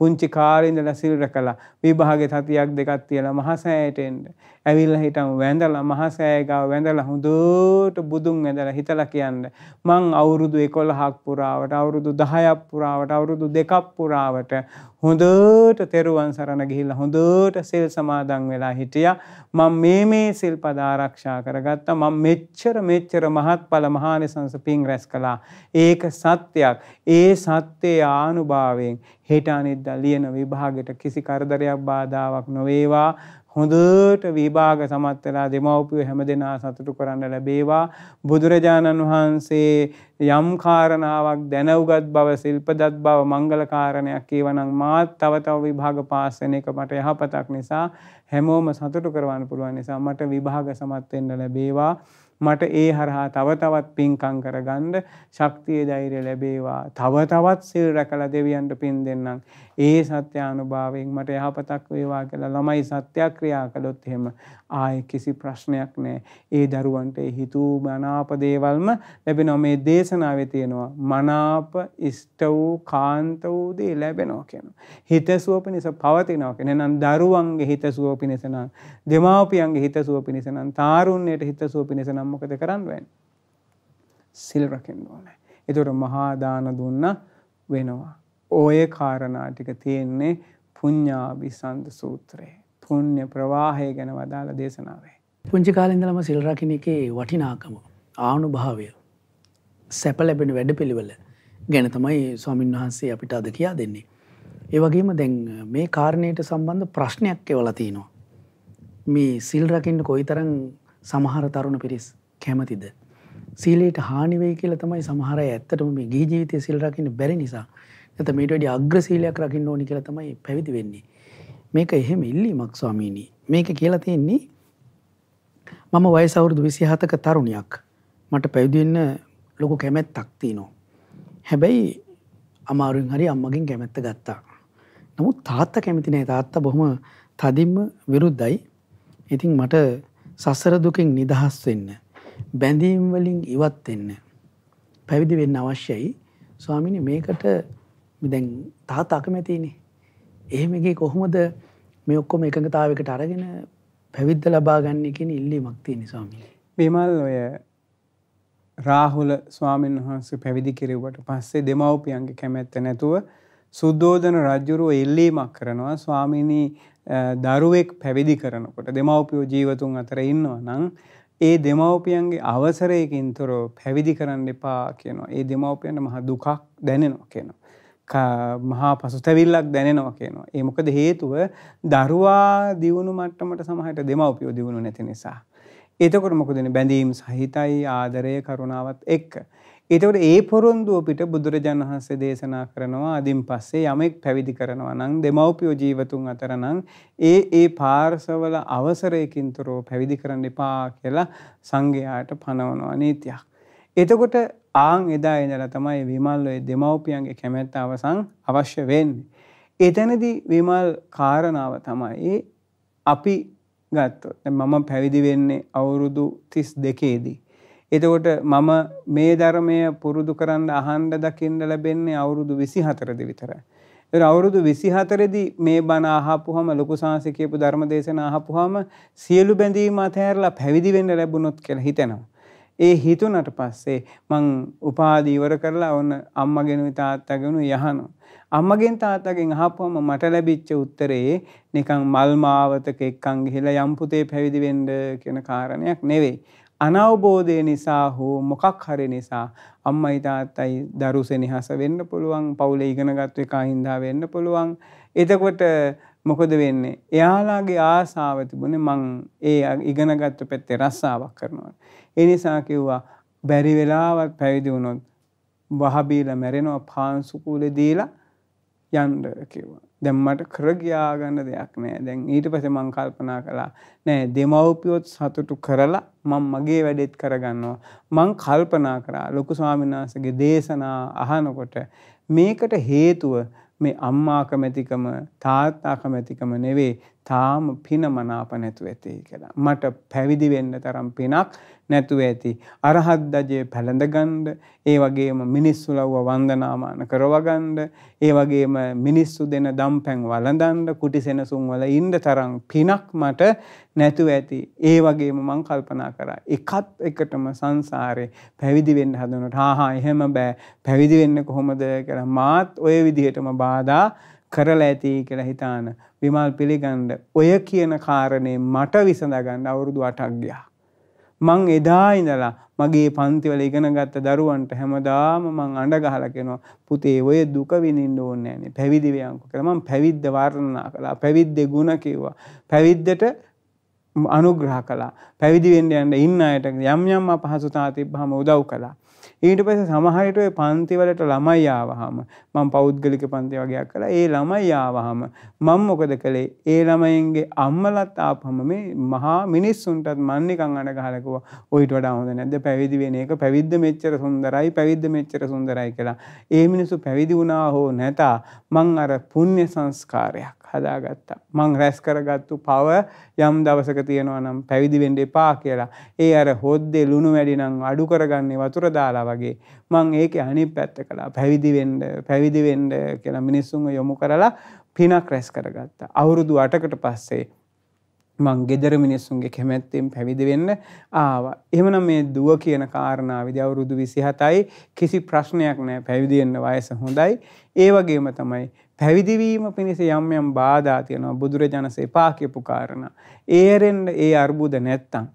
පුංචි කාලේ ඉඳලා සිල් රැකලා විභාගේ සතියක් දෙකක් තියලා මහසෑයට එන්න. ඇවිල්ලා හිටන් වැඳලා මහසෑය ගාව වැඳලා හොඳට බුදුන් වැඳලා හිතලා කියන්න. මං අවුරුදු 11ක් පුරාවට අවුරුදු 10ක් පුරාවට අවුරුදු දෙකක් පුරාවට හොඳට තෙරුවන් සරණ ගිහිල්ලා හොඳට සිල් සමාදන් වෙලා හිටියා. මම මේ මේ සිල්පද ආරක්ෂා කරගත්තා. මම මෙච්චර මෙච්චර මහත්ඵල මහානිසංස පිං රැස් කළා. ඒක සත්‍යයක්. ඒ සත්‍යයේ ආනුභාවයෙන් හෙට අනිද්දා ලියන විභාගෙට කිසි කරදරයක් බාධාවක් නොවේවා. හොඳට විභාග සමත් වෙලා දෙමව්පියෝ හැමදෙනා සතුටු කරන්න ලැබේවා. බුදුරජාණන් වහන්සේ යම් කාරණාවක් දැන උගත් බව සිල්පදත් බව මංගල කාරණයක් කියවනම් මාත් තව තව විභාග පාස් වෙන එක මට යහපතක් නිසා හැමෝම සතුටු කරවන්න පුළුවන් නිසා මට විභාග සමත් වෙන්න ලැබේවා. මට ඒ හරහා තව තවත් පින්කම් කරගන්න ශක්තිය ධෛර්ය ලැබේවා. තව තවත් සිල් රැකලා දෙවියන්ට පින් දෙන්නම්. ඒ සත්‍යානුභාවයෙන් මට යහපතක් වේවා කියලා ළමයි සත්‍යක්‍රියා කළොත් එහෙම ආයේ කිසි ප්‍රශ්නයක් නැහැ. ඒ දරුවන්ට හිතූ මනාප දේවල්ම ලැබෙනවා. මේ දේශනාවේ තියෙනවා මනාප ඉෂ්ට වූ කාන්ත වූ දේ ලැබෙනවා කියනවා. හිතසුව පිණිස පවතිනවා කියන. එහෙනම් දරුවන්ගේ හිතසුව පිණිස නම් දෙමාපියන්ගේ හිතසුව පිණිස නම් තාරුණ්‍යයට හිතසුව පිණිස නම් මොකද කරන්න වෙන්නේ? සිල් රකින්න ඕනේ. ඒතර මහා දාන දුන්න වෙනවා. ඔය කාරණා ටික තියෙන්නේ පුඤ්ඤාභිසන්ද සූත්‍රයේ. පුණ්‍ය ප්‍රවාහය ගැන වදාළ දේශනාවේ. පුංචි කාලේ ඉඳලම සිල් රකින්න එකේ වටිනාකම ආනුභාවය සැප ලැබෙන වැඩපිළිවෙල ගැන තමයි ස්වාමින් වහන්සේ අපිට අද කියා දෙන්නේ. ඒ වගේම දැන් මේ කාරණයට සම්බන්ධ ප්‍රශ්නයක් එවලා තිනවා. මේ සිල් රකින්න කොයිතරම් සමහර තරුණ පිරිස් කැමතිද. සීලයට හානි වෙයි කියලා තමයි සමහර අය ඇත්තටම මේ ගිහි ජීවිතයේ සිල් රකින්න බැරි නිසා නැත්නම් මේට වැඩි අග්‍ර සීලයක් රකින්න ඕනි කියලා තමයි පැවිදි වෙන්නේ. මේක එහෙම ඉල්ලීමක් ස්වාමීනී මේක කියලා තියෙන්නේ මම වයස අවුරුදු විසිහතක තරුණයක් මට පැවිදිවෙන්න ලොකු කැමැත්තක් තියනවා. හැබැයි අමාරුවෙන් හරි අම්මගෙන් කැමැත්ත ගත්තා. නමුත් තාත්ත කැමති නෑ තාත්ත බොහොම තදින්ම විරුද්ධයි. ඉතින් මට සසර දුකින් නිදහස් වෙන්න. බැඳීම් වලින් ඉවත් වෙන්න. පැවිදි වෙන්න අවශ්‍යයි. ස්වාමිනි මේකට දැන් තාත්තා අකමැතිනේ. එහෙම එකේ කොහොමද මේ ඔක්කොම එකඟතාවයකට අරගෙන පැවිද්ද ලබා ගන්න කියන ඉල්ලීමක් තියෙන ස්වාමීනි. විමල් ඔය රාහුල ස්වාමීන් වහන්සේ පැවිදි කෙරෙව්වට පස්සේ දෙමව්පියන්ගේ කැමැත්ත නැතුව සුද්ධෝදන රජුරුව ඉල්ලීමක් කරනවා ස්වාමීනී දරුවෙක් පැවිදි කරනකොට දෙමව්පියෝ ජීවතුන් අතර ඉන්නවා නම් ඒ දෙමව්පියන්ගේ අවසරයකින් තොරව පැවිදි කරන්න එපා කියනවා. ඒ දෙමව්පියන්ට මහ දුකක් දැනෙනවා කියනවා. මහා පසුතැවිල්ලක් දැනෙනවා කියනවා. ඒ මොකද හේතුව දරුවා දියුණු මට්ටමට සමහරට දෙමව්පියෝ දියුණු නැති නිසා. එතකොට මොකදනේ බැඳීම් සහිතයි ආදරය කරුණාවත් එක්ක. එතකොට ඒ පොරොන්දුව පිට බුදුරජාණන් වහන්සේ දේශනා කරනවා අදින් පස්සේ යමෙක් පැවිදි කරනවා නම් දෙමව්පියෝ ජීවතුන් අතර නම් ඒ ඒ පාර්ශවල අවසරයකින් තොරව පැවිදි කරන්න එපා කියලා සංඝයාට පනවනවා නීතියක්. එතකොට ආන් එදා ඉඳලා තමයි විමල් ඔය දෙමව්පියන්ගේ කැමැත්ත අවසන් අවශ්‍ය වෙන්නේ. එතනදී විමල් කාරණාව තමයි අපි ගත්තොත්. මම පැවිදි වෙන්නේ අවුරුදු 32ේදී. එතකොට මම මේ ධර්මය පුරුදු කරන්න අහන්න දකින්න ලැබෙන්නේ අවුරුදු 24ද විතරයි. ඒ අවුරුදු 24දී මේ බණ අහපුවම ලොකු සාංශ කියපු ධර්ම දේශනා අහපුවම සියලු බැඳීම් අතහැරලා පැවිදි වෙන්න ලැබුණොත් කියලා හිතෙනවා. ඒ හිතුනට පස්සේ මං උපාධි ඉවර කරලා ඔන්න අම්මගෙනුයි තාත්තගෙනුයි යහනවා. අම්මගෙන් තාත්තගෙන් අහපුවම මට ලැබිච්ච උත්තරේ නිකන් මල් මාවතක එක්කන් ගිහිලා යම් පුතේ පැවිදි වෙන්න කියන කාරණයක් නෙවෙයි. අනවබෝධය නිසා හෝ මොකක් හරි නිසා අම්මයි තාත්තයි දරු සෙනෙහස වෙන්න පුළුවන් පවුලේ ඉගෙනගත්තු එකා හින්දා වෙන්න පුළුවන් එතකොට මොකද වෙන්නේ එයාලාගේ ආසාව තිබුණේ මං ඒ ඉගෙනගත්තු පැත්තේ රස්සාවක් කරනවා ඒ නිසා කිව්වා බැරි වෙලාවත් පැවිදි වුණොත් වහබීලා මැරෙනවා පාන්සුකූලේ දීලා යන්න කිව්වා. දැන් මට කර ගියා ගන්න දෙයක් නෑ. දැන් ඊට පස්සේ මං කල්පනා කළා නෑ දෙමව්පියොත් සතුටු කරලා මම මගේ වැඩෙත් කරගන්නවා. මං කල්පනා කරා ලොකු ස්වාමීන් වහන්සේගේ දේශනා අහනකොට මේකට හේතුව මේ අම්මා කැමැතිකම තාත්තා කැමැතිකම නෙවෙයි තාම පින මනාප නැතුව ඇති කියලා. මට පැවිදි වෙන්න තරම් පිනක් නැතුව ඇති. අරහත් දජය පැළඳගන්න, ඒ වගේම මිනිස්සු ලව්ව වන්දනාමාන කරවගන්න, ඒ වගේම මිනිස්සු දෙන දම්පැන් වළඳන්න, කුටි සෙනසුන් වල ඉන්න තරම් පිනක් මට නැතුව ඇති. ඒ වගේම මං කල්පනා කරා. එකත් එකටම සංසාරේ පැවිදි වෙන්න හදනකොට හා හා එහෙම බෑ. පැවිදි වෙන්න කොහොමද කියලා මාත් ওই විදිහටම බාධා කරලා ඇති කියලා හිතාන විමල් පිළිගන්න. ඔය කියන කාරණේ මට විසඳගන්න අවුරුදු 8ක් ගියා. මං එදා ඉඳලා මගේ පන්තිවල ඉගෙන ගත්ත දරුවන්ට හැමදාම මං අඬ ගහලා කියනවා පුතේ ඔය දුක විඳින්න ඕනේ නැනේ පැවිදි වෙයන්කෝ කියලා. මං පැවිද්ද වර්ණනා කළා. පැවිද්දේ ಗುಣ කිව්වා. පැවිද්දට අනුග්‍රහ කළා. පැවිදි වෙන්න යන්න ඉන්න අයට යම් යම් අපහසුතා තිබ්බහම උදව් කළා. ඊට පස්සේ සමහර විට ওই පන්තිවලට ළමයි ආවහම මම පෞද්ගලික පන්ති වගේක් කළා. ඒ ළමයි ආවහම මම මොකද කළේ? ඒ ළමයින්ගේ අම්මලාත් ආපහම මේ මහා මිනිස්සුන්ටත් මන් නිකන් අඬ ගහලා කිව්වා. ඔයිට වඩා හොඳ නැද්ද පැවිදි වෙන එක? පැවිද්ද මෙච්චර සුන්දරයි, පැවිද්ද මෙච්චර සුන්දරයි කියලා. ඒ මිනිස්සු පැවිදි වුණා හෝ නැතා මං අර පුණ්‍ය සංස්කාරයක් හදාගත්තා. මං රැස් කරගත්තු පව යම් දවසක තියෙනවා නම් පැවිදි වෙන්න එපා කියලා. ඒ අර හොද්දේ ලුණු වැඩි නම් අඩු කරගන්නේ වතුර දාලා වගේ. මං ඒකේ අනිත් පැත්ත කළා. පැවිදි වෙන්න, පැවිදි වෙන්න කියලා මිනිස්සුන්ව යොමු කරලා පිනක් රැස් කරගත්තා. අවුරුදු 8කට පස්සේ මං ගෙදර මිනිස්සුන්ගේ කැමැත්තෙන් පැවිදි වෙන්න ආවා. එහෙමනම් මේ දුව කියන කාරණාවේදී අවුරුදු 27යි කිසි ප්‍රශ්නයක් නැහැ. පැවිදි වෙන්න වයස හොඳයි. ඒ වගේම තමයි පැවිදිවීම පිණිස යම් යම් බාධා තියෙනවා බුදුරජාණන්සේ එපා කියපු කාරණා. ඒ ඇරෙන්න ඒ අර්බුද නැත්තම්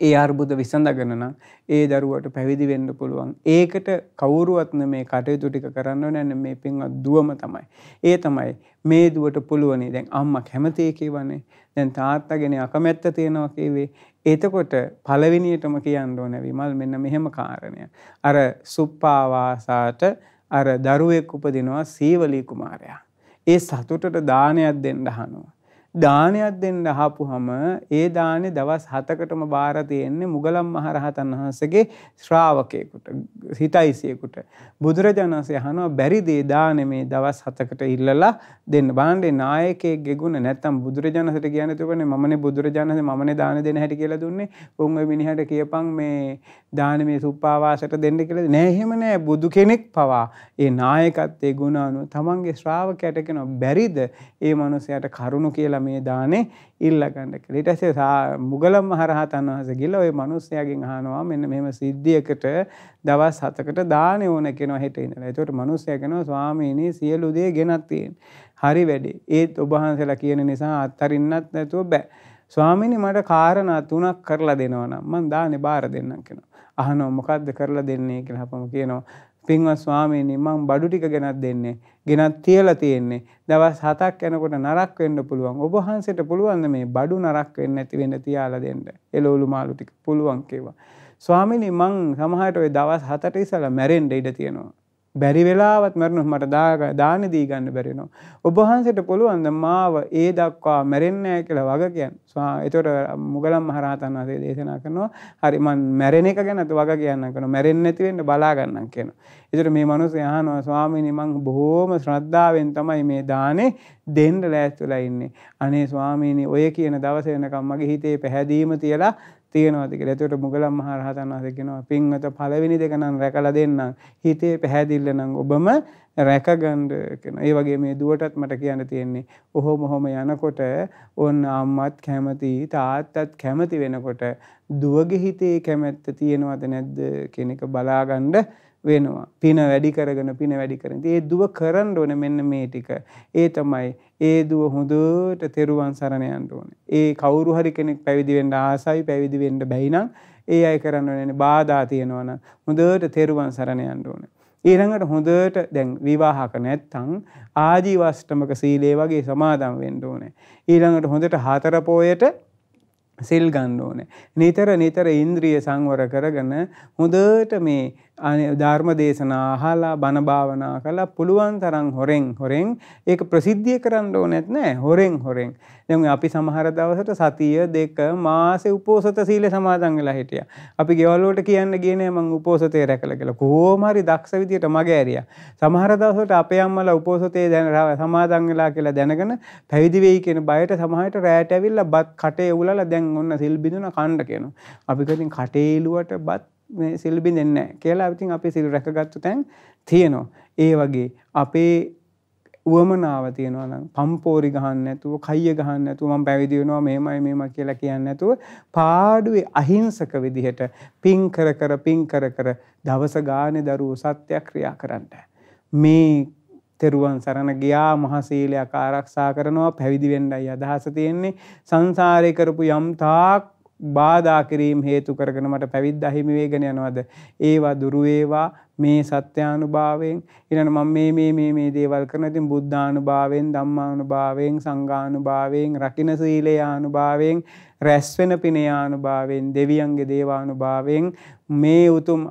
ඒ අර්බුද විසඳගෙන නම් ඒ දරුවට පැවිදි වෙන්න පුළුවන්. ඒකට කවුරුවත් මේ කටයුතු ටික කරන්න ඕනේ මේ පින්වත් දුවම තමයි. ඒ තමයි මේ දුවට පුළුවනි. දැන් අම්මා කැමති කියවනේ. දැන් තාත්තගෙන අකමැත්ත තියෙනවා කියවේ. එතකොට පළවෙනියටම කියන්න ඕනේ විමල් මෙන්න මෙහෙම කාරණයක්. අර සුප්පාවාසාට අර දරුවෙක් උපදිනවා සීවලී කුමාරයා. ඒ සතුටට දානයක් දෙන්න අහනවා. දානයක් දෙන්න අහපුහම ඒ දානේ දවස් 7කටම බාර තියෙන්නේ මුගලන් මහරහතන් වහන්සේගේ ශ්‍රාවකයෙකුට හිතයිසියෙකුට. බුදුරජාණන් වහන්සේ අහනවා බැරි දේ දානේ මේ දවස් 7කට ඉල්ලලා දෙන්න. බාණ්ඩේ නායකයෙක්ගේ ගුණ නැත්තම් බුදුරජාණන් වහන්සේට කියන්නේ තුබනේ මමනේ බුදුරජාණන් වහන්සේ මමනේ දාන දෙන හැටි කියලා දුන්නේ. උන් ඔය මිනිහට කියපන් මේ දාන මේ සුප්පාවාසයට දෙන්න කියලා. නෑ එහෙම නෑ. බුදු කෙනෙක් පවා ඒ නායකත්වයේ ගුණ අනුව තමන්ගේ ශ්‍රාවකයට කියනවා බැරිද? ඒ මනුස්සයාට කරුණු කියලා කියලා මේ දානේ ඉල්ලගන්න කියලා. ඊට පස්සේ මුගලන් මහරහතන් වහන්සේ ගිහලා ওই මිනිස්යාගෙන් අහනවා මෙන්න මෙහෙම සිද්ධියකට දවස් 7කට දානේ ඕන කියනවා හෙට ඉඳලා. ඒකට මිනිස්යා කියනවා ස්වාමීනි සියලු දේ ගෙනත් තියෙන. හරි වැඩේ. ඒත් ඔබ වහන්සේලා කියන නිසා අත්තරින්නත් නැතුව බෑ. ස්වාමීනි මට කාරණා තුනක් කරලා දෙනවා නම් මං දානේ බාර දෙන්නම් කියනවා. අහනවා මොකද්ද කරලා දෙන්නේ කියලා අපම කියනවා පින්වත් ස්වාමීනි මං බඩු ටික ගෙනත් දෙන්නේ. ගෙනත් තියලා තියෙන්නේ. දවස් 7ක් යනකොට නරක් වෙන්න පුළුවන්. ඔබ වහන්සේට පුළුවන් මේ බඩු නරක් වෙන්නේ නැති වෙන්න තියාලා දෙන්න. එළවලු මාළු ටික පුළුවන් කිව්වා. ස්වාමීනි මං සමහරට ওই දවස් 7ට ඉස්සලා මැරෙන්න ඉඩ තියෙනවා. බැරි වෙලාවත් මැරුණොත් මට දාන දී ගන්න බැරි වෙනවා. ඔබ වහන්සේට පුළුවන් ද මාව ඒ දක්වා මැරෙන්නේ නැහැ කියලා වග කියන්න. ස්වා ඒතකොට මුගලන් මහරහතන් වහන්සේ දේශනා කරනවා. හරි මං මැරෙන එක ගැනත් වග කියන්නම් කරනවා. මැරෙන්නේ නැති වෙන්න බලා ගන්නම් කියනවා. ඒතකොට මේ මිනිස්සු අහනවා ස්වාමීනි මං බොහොම ශ්‍රද්ධාවෙන් තමයි මේ දානේ දෙන්න ලෑස්තිලා ඉන්නේ. අනේ ස්වාමීනි ඔය කියන දවස වෙනකම් මගේ හිතේ පැහැදීම තියලා තියෙනවාද කියලා. එතකොට මුගලන් මහ රහතන් වහන්සේ කියනවා පින්වත පළවෙනි දෙක නම් රැකලා දෙන්නම්. හිතේ පැහැදිල්ල නම් ඔබම රැකගන්න කියනවා. ඒ වගේ මේ දුවටත් මට කියන්න තියෙන්නේ ඔහොම ඔහොම යනකොට ඕන්න අම්මත් කැමති තාත්තත් කැමති වෙනකොට දුවගේ හිතේ කැමැත්ත තියෙනවද නැද්ද කියන එක බලාගන්න වෙනවා. පින වැඩි කරගෙන පින වැඩි කරගෙන. ඒ දුව කරන්න ඕනේ මෙන්න මේ ටික. ඒ තමයි ඒ දුව හොඳට තෙරුවන් සරණ යන්න ඕනේ. ඒ කවුරු හරි කෙනෙක් පැවිදි වෙන්න ආසයි පැවිදි වෙන්න බැයි නම් ඒ අය කරන්න ඕනේ බාධා තියෙනවා නම් හොඳට තෙරුවන් සරණ යන්න ඕනේ. ඊළඟට හොඳට දැන් විවාහක නැත්තම් ආජීවස්ටමක සීලේ වගේ සමාදම් වෙන්න ඕනේ. ඊළඟට හොඳට හතර පොයට සිල් ගන්න ඕනේ. නිතර නිතර ඉන්ද්‍රිය සංවර කරගෙන හොඳට මේ ධර්ම දේශනා අහලා බණ භාවනා කළා පුළුවන් තරම් හොරෙන් හොරෙන් ඒක ප්‍රසිද්ධිය කරන්න ඕනෙත් නෑ. හොරෙන් හොරෙන්. දැන් අපි සමහර දවසට සතිය දෙක මාසේ උපෝසත සීල සමාදන් වෙලා හිටියා. අපි ගෙවල් වලට කියන්න ගියේ නෑ මං උපෝසතේ රැකලා කියලා. කොහොම හරි දක්ෂ විදියට මගේ ඇරියා. සමහර දවසට අපේ අම්මලා උපෝසතේ දැන සමාදන් වෙලා කියලා දැනගෙන පැවිදි වෙයි කියන බයට සමහරට රැයට ඇවිල්ලා බත් කටේ උලලා දැන් ඔන්න සිල් බිඳුන කණ්ඩ කියනවා. අපි කින් කටේ ඉලුවට බත් මේ සිල් බින්දෙන්නේ නැහැ කියලා ඉතින් අපි සිල් රැකගත්තු තැන් තියෙනවා. ඒ වගේ අපේ උවමනාව තියෙනවා නම් පම්පෝරි ගහන්න නැතුව කయ్య ගහන්න නැතුව මම පැවිදි වෙනවා මෙහෙමයි මෙහෙම කියලා කියන්නේ නැතුව පාඩුවේ අහිංසක විදිහට පින් කර කර පින් කර කර දවස ගානේ දරුවෝ සත්‍යක්‍රියා කරන්න. මේ තෙරුවන් සරණ ගියා මහසීලයක් ආරක්ෂා කරනවා පැවිදි වෙන්නයි අදහස තියෙන්නේ සංසාරේ කරපු යම් තාක් බාධා කිරීම හේතු කරගෙන මට පැවිද්ද හිමි වේගෙන යනවද? ඒවා දුරු වේවා. මේ සත්‍යානුභාවයෙන්. ඊළඟ මම මේ මේ මේ මේ දේවල් කරන ඉතින් බුද්ධානුභාවයෙන් ධම්මානුභාවයෙන් සංඝානුභාවයෙන් රකින්න සීලයානුභාවයෙන් රැස් වෙන පිනයානුභාවයෙන් දෙවියන්ගේ දේවානුභාවයෙන් මේ උතුම්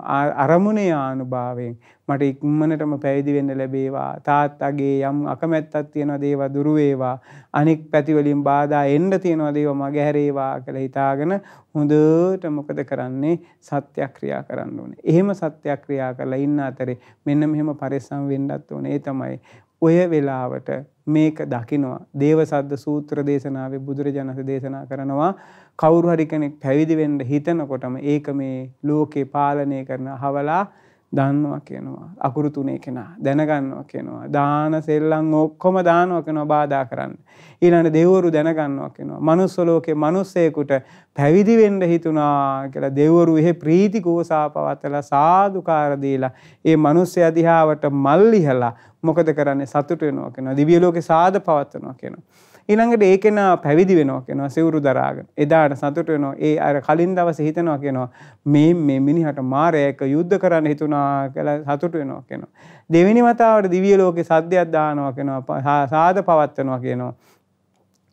අරමුණේ ආනුභාවයෙන් මට ඉක්මනටම පැවිදි වෙන්න ලැබේවා තාත්තගේ යම් අකමැත්තක් තියෙනවා දේවා දුරු වේවා අනික් පැති වලින් බාධා එන්න තියෙනවා දේවා මගහැරේවා කියලා හිතාගෙන හොඳට මොකද කරන්නේ සත්‍යක්‍රියා කරන්න ඕනේ. එහෙම සත්‍යක්‍රියා කරලා ඉන්න අතරේ මෙන්න මෙහෙම පරිස්සම් වෙන්නත් ඕනේ. ඒ තමයි ඔය වෙලාවට මේක දකිනවා. දේව සද්ද සූත්‍ර දේශනාවේ බුදුරජාණන් දේශනා කරනවා කවුරු හරි කෙනෙක් පැවිදි වෙන්න හිතනකොටම ඒක මේ ලෝකේ පාලනය කරන හවලා දන්නවා කියනවා. අකුරු තුනේ කෙනා දැනගන්නවා කියනවා. දාන සෙල්ලම් ඔක්කොම දානවා කියනවා බාධා කරන්න. ඊළඟට දෙවරු දැනගන්නවා කියනවා. manuss ලෝකේ මිනිස්සෙකුට පැවිදි වෙන්න හිතුණා කියලා දෙවරු එහෙ ප්‍රීති කෝසා පවත්ලා සාදුකාර දීලා ඒ මිනිස්සයා දිහාවට මල්ලිහලා මොකද කරන්නේ සතුට වෙනවා කියනවා දිව්‍ය ලෝකේ සාද පවත්වනවා කියනවා ඊළඟට ඒ කෙනා පැවිදි වෙනවා කියනවා සිවුරු දරාගෙන. එදාට සතුට වෙනවා. ඒ අර කලින් දවසේ හිතනවා කියනවා මේ මේ මිනිහට මාරයක යුද්ධ කරන්න හිතුණා කියලා සතුට වෙනවා කියනවා. දෙවෙනි වතාවට දිව්‍ය ලෝකේ සද්දයක් දානවා කියනවා. සාද පවත්වනවා කියනවා.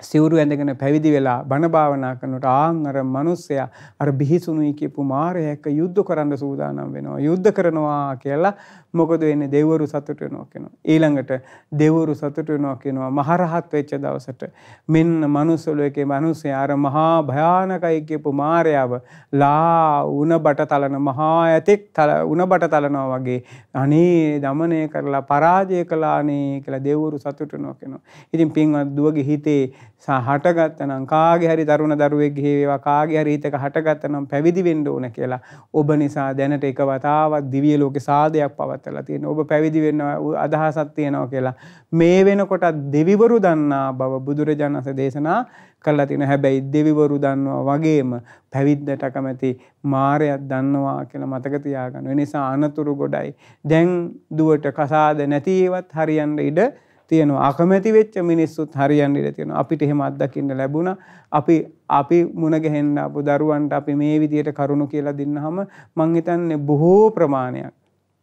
සිවුරු ඇඳගෙන පැවිදි වෙලා බණ භාවනා කරනකොට ආන් අර මිනිස්සයා අර බිහිසුණුයි කියපු මාරය එක්ක යුද්ධ කරන්න සූදානම් වෙනවා යුද්ධ කරනවා කියලා මොකද වෙන්නේ දෙවරු සතුට වෙනවා කියනවා. ඊළඟට දෙවරු සතුට වෙනවා කියනවා මහරහත් වෙච්ච දවසට මෙන්න මනුස්ස ලෝකේ මිනිස්යා අර මහා භයානකයි කියපු මායාව ලා උණ බට තලන මහා ඇතෙක් තල උණ බට තලනවා වගේ අනේ দমনය කරලා පරාජය කළානේ කියලා දෙවරු සතුට වෙනවා කියනවා. ඉතින් පින්වත් දුවගේ හිතේ හටගත්තනම් කාගේ හරි තරුණ දරුවෙක්ගේ ඒවා කාගේ හරි හිතක හටගත්තනම් පැවිදි වෙන්න ඕන කියලා ඔබ නිසා දැනට එක වතාවක් දිව්‍ය ලෝකේ සාදයක් පවත් පවත්ලා තියෙනවා ඔබ පැවිදි වෙන්න අදහසක් තියෙනවා කියලා. මේ වෙනකොට දෙවිවරු දන්නා බව බුදුරජාණන් වහන්සේ දේශනා කළා තියෙනවා හැබැයි දෙවිවරු දන්නවා වගේම පැවිද්දට කැමති මාරයක් දන්නවා කියලා මතක තියාගන්න. ඒ නිසා අනතුරු ගොඩයි. දැන් දුවට කසාද නැති ඒවත් හරියන්න ඉඩ තියෙනවා. අකමැති වෙච්ච මිනිස්සුත් හරියන්න ඉඩ තියෙනවා. අපිට එහෙම අත්දකින්න ලැබුණා. අපි අපි මුණ ගැහෙන්න අපු දරුවන්ට අපි මේ විදියට කරුණු කියලා දෙන්නහම මං හිතන්නේ බොහෝ ප්‍රමාණයක්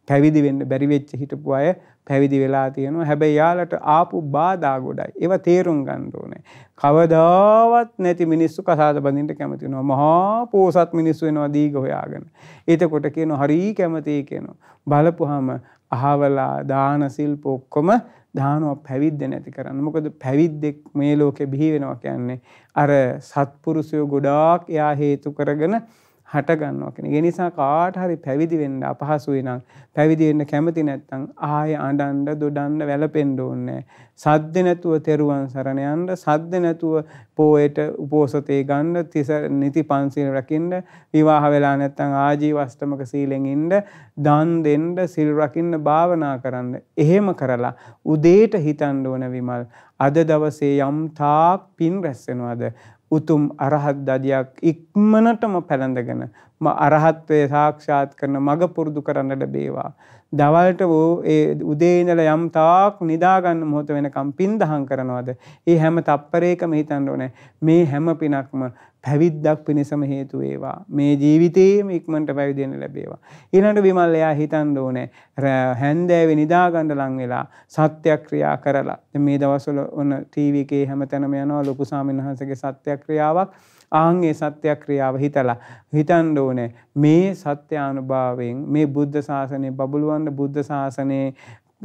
පැවිදි වෙන්න බැරි වෙච්ච හිටපු අය පැවිදි වෙලා තියෙනවා. හැබැයි යාලට ආපු බාධා ගොඩයි. ඒවා තේරුම් ගන්න ඕනේ. කවදාවත් නැති මිනිස්සු කසාද බඳින්න කැමති වෙනවා. මහා පෝසත් මිනිස්සු වෙනවා දීග හොයාගෙන. එතකොට කියනවා හරි කැමතියි කියනවා බලපුවාම අහවලා දාන සිල්ප ඔක්කොම දානවා පැවිද්ද නැති කරන්න. මොකද පැවිද්දෙක් මේ ලෝකේ බිහි වෙනවා කියන්නේ අර සත්පුරුෂයෝ ගොඩාක් එයා හේතු කරගෙන හට ගන්නවා කියන. ඒ නිසා කාට හරි පැවිදි වෙන්න අපහසුයි නම් පැවිදි වෙන්න කැමති නැත්නම් ආයෙ අඬන්න දොඩන්න වැළපෙන්න ඕනේ. සද්ද නැතුව තෙරුවන් සරණ යන්න, සද්ද නැතුව පොයට උපෝසතේ ගන්න, තිස නිති පන්සිල් රකින්න, විවාහ වෙලා නැත්නම් ආජීව අෂ්ටමක සීලෙන් ඉන්න, දන් දෙන්න, සිල් රකින්න, භාවනා කරන්න. එහෙම කරලා උදේට හිතන්න ඕන විමල් අද දවසේ යම් තාක් පින් රැස් වෙනවද උතුම් අරහත් දදියක් ඉක්මනටම පැළඳගෙන අරහත්වය සාක්ෂාත් කරන මඟ පුරුදු කරන්න ලැබේවා. දවල්ට වූ ඒ උදේ ඉඳලා යම් තාක් නිදාගන්න මොහොත වෙනකම් පින් දහම් කරනවද? ඒ හැම තප්පරයකම හිතන්න ඕනේ මේ හැම පිනක්ම පැවිද්දක් පිණිසම හේතු වේවා. මේ ජීවිතේම ඉක්මනට පැවිදි වෙන්න ලැබේවා. ඊළඟට විමල් එයා හිතන්න ඕනේ හැන්දෑවේ නිදාගන්න ලං වෙලා සත්‍යක්‍රියා කරලා. මේ දවස්වල ඔන්න ටීවී එකේ හැමතැනම යනවා ලොකු ස්වාමීන් වහන්සේගේ සත්‍යක්‍රියාවක්. ආන්ගේ සත්‍යක්‍රියාව හිතලා හිතන්න ඕනේ මේ සත්‍යානුභාවයෙන් මේ බුද්ධ ශාසනය බබළුවන්න බුද්ධ ශාසනයේ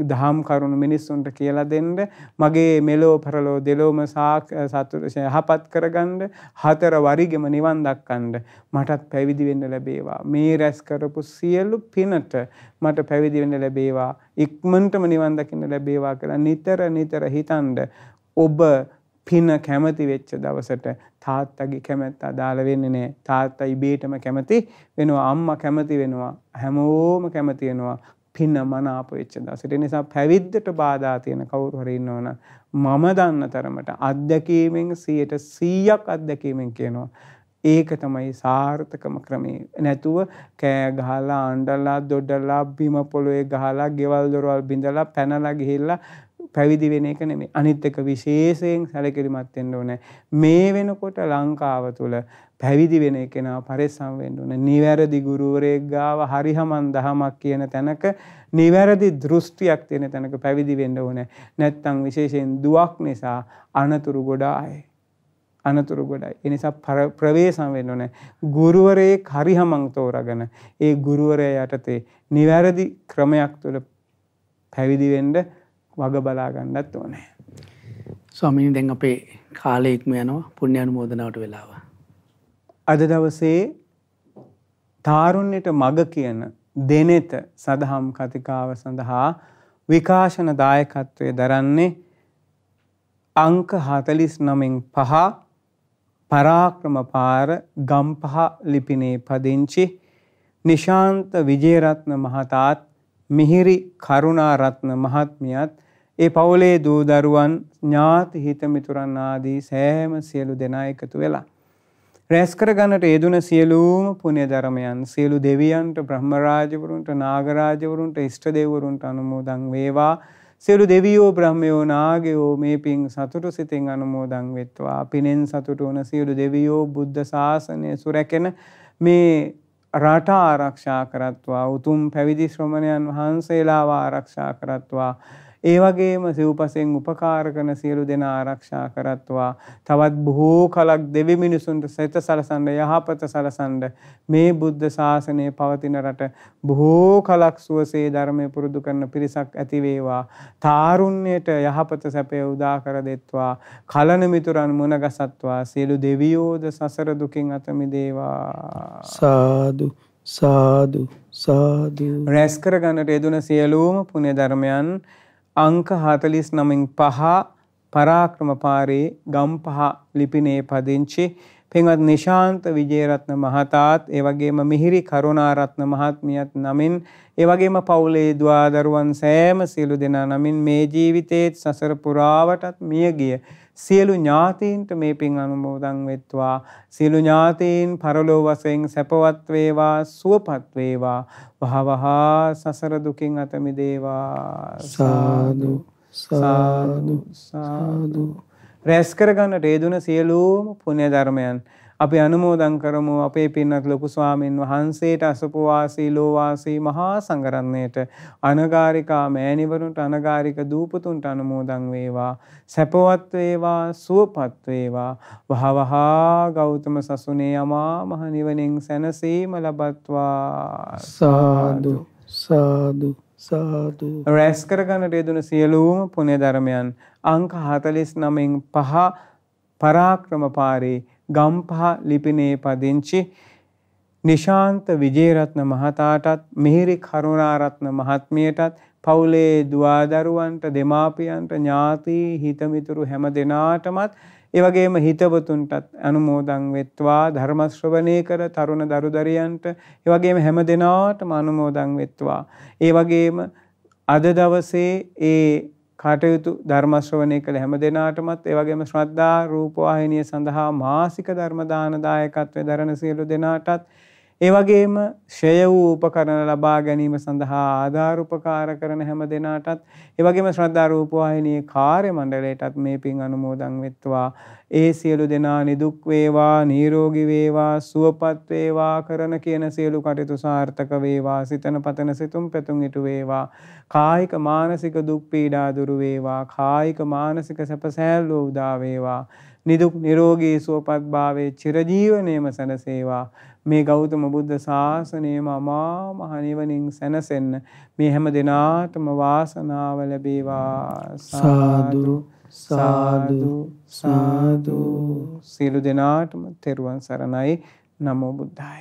දහම් කරුණු මිනිස්සුන්ට කියලා දෙන්න මගේ මෙලෝ පරලෝ දෙලෝම සතුට යහපත් කරගන්න හතර වරිගෙම නිවන් දක්කන්න මටත් පැවිදි වෙන්න ලැබේවා මේ රැස් කරපු සියලු පිනට මට පැවිදි වෙන්න ලැබේවා ඉක්මනටම නිවන් දකින්න ලැබේවා කියලා නිතර නිතර හිතනද ඔබ පින කැමති වෙච්ච දවසට තාත්තගේ කැමැත්ත අදාළ වෙන්නේ නැහැ. තාත්තා ඉබේටම කැමති වෙනවා. අම්මා කැමති වෙනවා. හැමෝම කැමති වෙනවා. පින්න මනාප වෙච්ච දවසට. ඒ නිසා පැවිද්දට බාධා තියෙන කවුරු හරි ඉන්නවනම් මම දන්න තරමට අත්දැකීමෙන් 100ක් අත්දැකීමෙන් කියනවා. ඒක තමයි සාර්ථකම ක්‍රමේ. නැතුව කෑ ගහලා අඬලා දොඩලා බිම පොළොවේ ගහලා ගෙවල් දොරවල් බිඳලා පැනලා ගිහිල්ලා පැවිදි වෙන එක නෙමෙයි. අනිත් එක විශේෂයෙන් සැලකිලිමත් වෙන්න ඕනේ. මේ වෙනකොට ලංකාව තුල පැවිදි වෙන කෙනා පරිස්සම් වෙන්න ඕනේ. නිවැරදි ගුරුවරයෙක් ගාව හරිහමන් දහමක් කියන තැනක නිවැරදි දෘෂ්ටියක් තියෙන තැනක පැවිදි වෙන්න ඕනේ. නැත්තම් විශේෂයෙන් දුවක් නිසා අනතුරු ගොඩායි. අනතුරු ගොඩයි. ඒ නිසා ප්‍රවේශම් වෙන්න ඕනේ. ගුරුවරයෙක් හරිහමන් තෝරාගෙන ඒ ගුරුවරයා යටතේ නිවැරදි ක්‍රමයක් තුළ පැවිදි වෙන්න වග බලා ගන්නත් ඕනේ. ස්වාමීනි දැන් අපේ කාලය ඉක්ම යනවා පුණ්‍ය අනුමෝදනාවට වෙලාව. අද දවසේ තාරුණ්‍යයට මග කියන දෙනෙත සදහම් කතිකාව සඳහා විකාශන දායකත්වය දරන්නේ අංක 49න් පහ පරාක්‍රම පාර ගම්පහ ලිපිනේ පදිංචි නිශාන්ත විජේරත්න මහතාත් මිහිරි කරුණාරත්න මහත්මියත් ඒ පවුලේ දූ දරුවන් ඥාති හිත මිතුරන් ආදී සෑම සියලු දෙනා එකතු වෙලා රැස් කරගන්නට යෙදුන සියලුම පුණ්‍ය ධර්මයන් සියලු දෙවියන්ට බ්‍රහ්ම රාජවරුන්ට නාග රාජවරුන්ට ඉෂ්ට දෙවරුන්ට අනුමෝදන් වේවා. සියලු දෙවියෝ බ්‍රහ්මයෝ නාගයෝ මේ පින් සතුටු සිතින් අනුමෝදන් වෙත්වා. පිනෙන් සතුටු වන සියලු දෙවියෝ බුද්ධ ශාසනය සුරැකෙන මේ රට ආරක්ෂා කරත්වා. උතුම් පැවිදි ශ්‍රමණයන් වහන්සේලාව ආරක්ෂා කරත්වා. ඒ වගේම සිව්පසෙන් උපකාර කරන සියලු දෙනා ආරක්ෂා කරත්වා. තවත් බොහෝ කලක් දෙවි මිනිසුන්ට සිත සලසන්න යහපත සලසන්න මේ බුද්ධ ශාසනය පවතින රට බොහෝ කලක් සුවසේ ධර්මය පුරුදු කරන පිරිසක් ඇති වේවා. තාරුණ්‍යයට යහපත සැපය උදා කර දෙත්වා. කලන මිතුරන් මුණ ගසත්වා. සියලු දෙවියෝද සසර දුකින් අත මිදේවා. සාදු සාදු සාදු රැස් කරගන්නට යෙදුන සියලුම පුණ්‍ය ධර්මයන් අංක 49න් 5 පරාක්‍රම පාරේ ගම්පහ ලිපිනේ පදිංචි. පින්වත් නිශාන්ත විජේරත්න මහතාත් ඒ වගේම මිහිරි කරුණාරත්න මහත්මියත් නමින් ඒ වගේම පවුලේ දුවා දරුවන් සෑම සියලු දෙනා නමින් මේ ජීවිතේත් සසර පුරාවටත් මියගිය සියලු ඥාතීන්ට මේ පින් අනුමෝදන් වෙත්වා. සියලු ඥාතීන් පරලෝ වශයෙන් සැපවත් වේවා සුවපත් වේවා. වහවහා සසර දුකින් අත මිදේවා සාදු සාදු සාදු රැස් කරගන්නට හේදුන සියලුම පුණ්‍ය ධර්මයන් අපි අනුමෝදන් කරමු අපේ පින්වත් ලොකු ස්වාමීන් වහන්සේට අසපවාසී ලෝවාසී මහා සංඝරත්නයට අනගාരികා මෑණිවරුන්ට අනගාരിക දූපතුන්ට අනුමෝදන් වේවා සැපවත් වේවා සුවපත් වේවා. වහවහ ගෞතම සසුනේ අමා මහ නිවනින් සැනසීම ලබත්වා. සාදු සාදු සාදු. රැස් කරගන්නට යෙදුන සියලුම පුණ්‍ය ධර්මයන් අංක 49න් පහ පරාක්‍රමපාරේ ගම්පහ ලිපිනේ පදිංචි නිශාන්ත විජේරත්න මහතාටත් මිහිරි කරුණාරත්න මහත්මියටත් පවුලේ දුවාදරුවන්ට දෙමාපියන්ට ඥාති හිතමිතුරු හැම දෙනාටමත් ඒ වගේම හිතවතුන්ටත් අනුමෝදන් වෙත්වා ධර්ම ශ්‍රවණය කර තරුණ දරුදරියන්ට ඒ වගේම හැම දෙනාටම අනුමෝදන් වෙත්වා. ඒ වගේම අද දවසේ ඒ කටයුතු ධර්ම ශ්‍රවණය කළ හැම දෙනාටමත් ඒ වගේම ශ්‍රද්ධා රූපවාහිනිය සඳහා මාසික ධර්ම දාන දායකත්වයේ දරන සියලු දෙනාටත් ඒ වගේම ෂය වූ උපකරණ ලබා ගැනීම සඳහා ආධාර උපකාර කරන හැම දෙනාටත් ඒ වගේම ශ්‍රද්ධා රූපවාහිනියේ කාර්ය මණ්ඩලයටත් මේ පින් අනුමෝදන් වෙත්වා. ඒ සියලු දෙනා නිදුක් වේවා නිරෝගී වේවා සුවපත් වේවා කරන කියන සියලු කටයුතු සාර්ථක වේවා. සිතන පතන සිතුම් පැතුම් ඉටු වේවා. කායික මානසික දුක් පීඩා දුරු වේවා. කායික මානසික සැප සෑල්ලුව උදා වේවා. නිදුක් නිරෝගී සුවපත් භාවයේ චිරජීවනයේම සැනසේවා. මේ ගෞතම බුද්ධ ශාසනයම අමා මහ නිවනින් සැනසෙන්න මේ හැම දිනාටම වාසනාව ලැබේවා. සාදු සාදු සාදු සියලු දෙනාටම තෙරුවන් සරණයි. නමෝ බුද්ධාය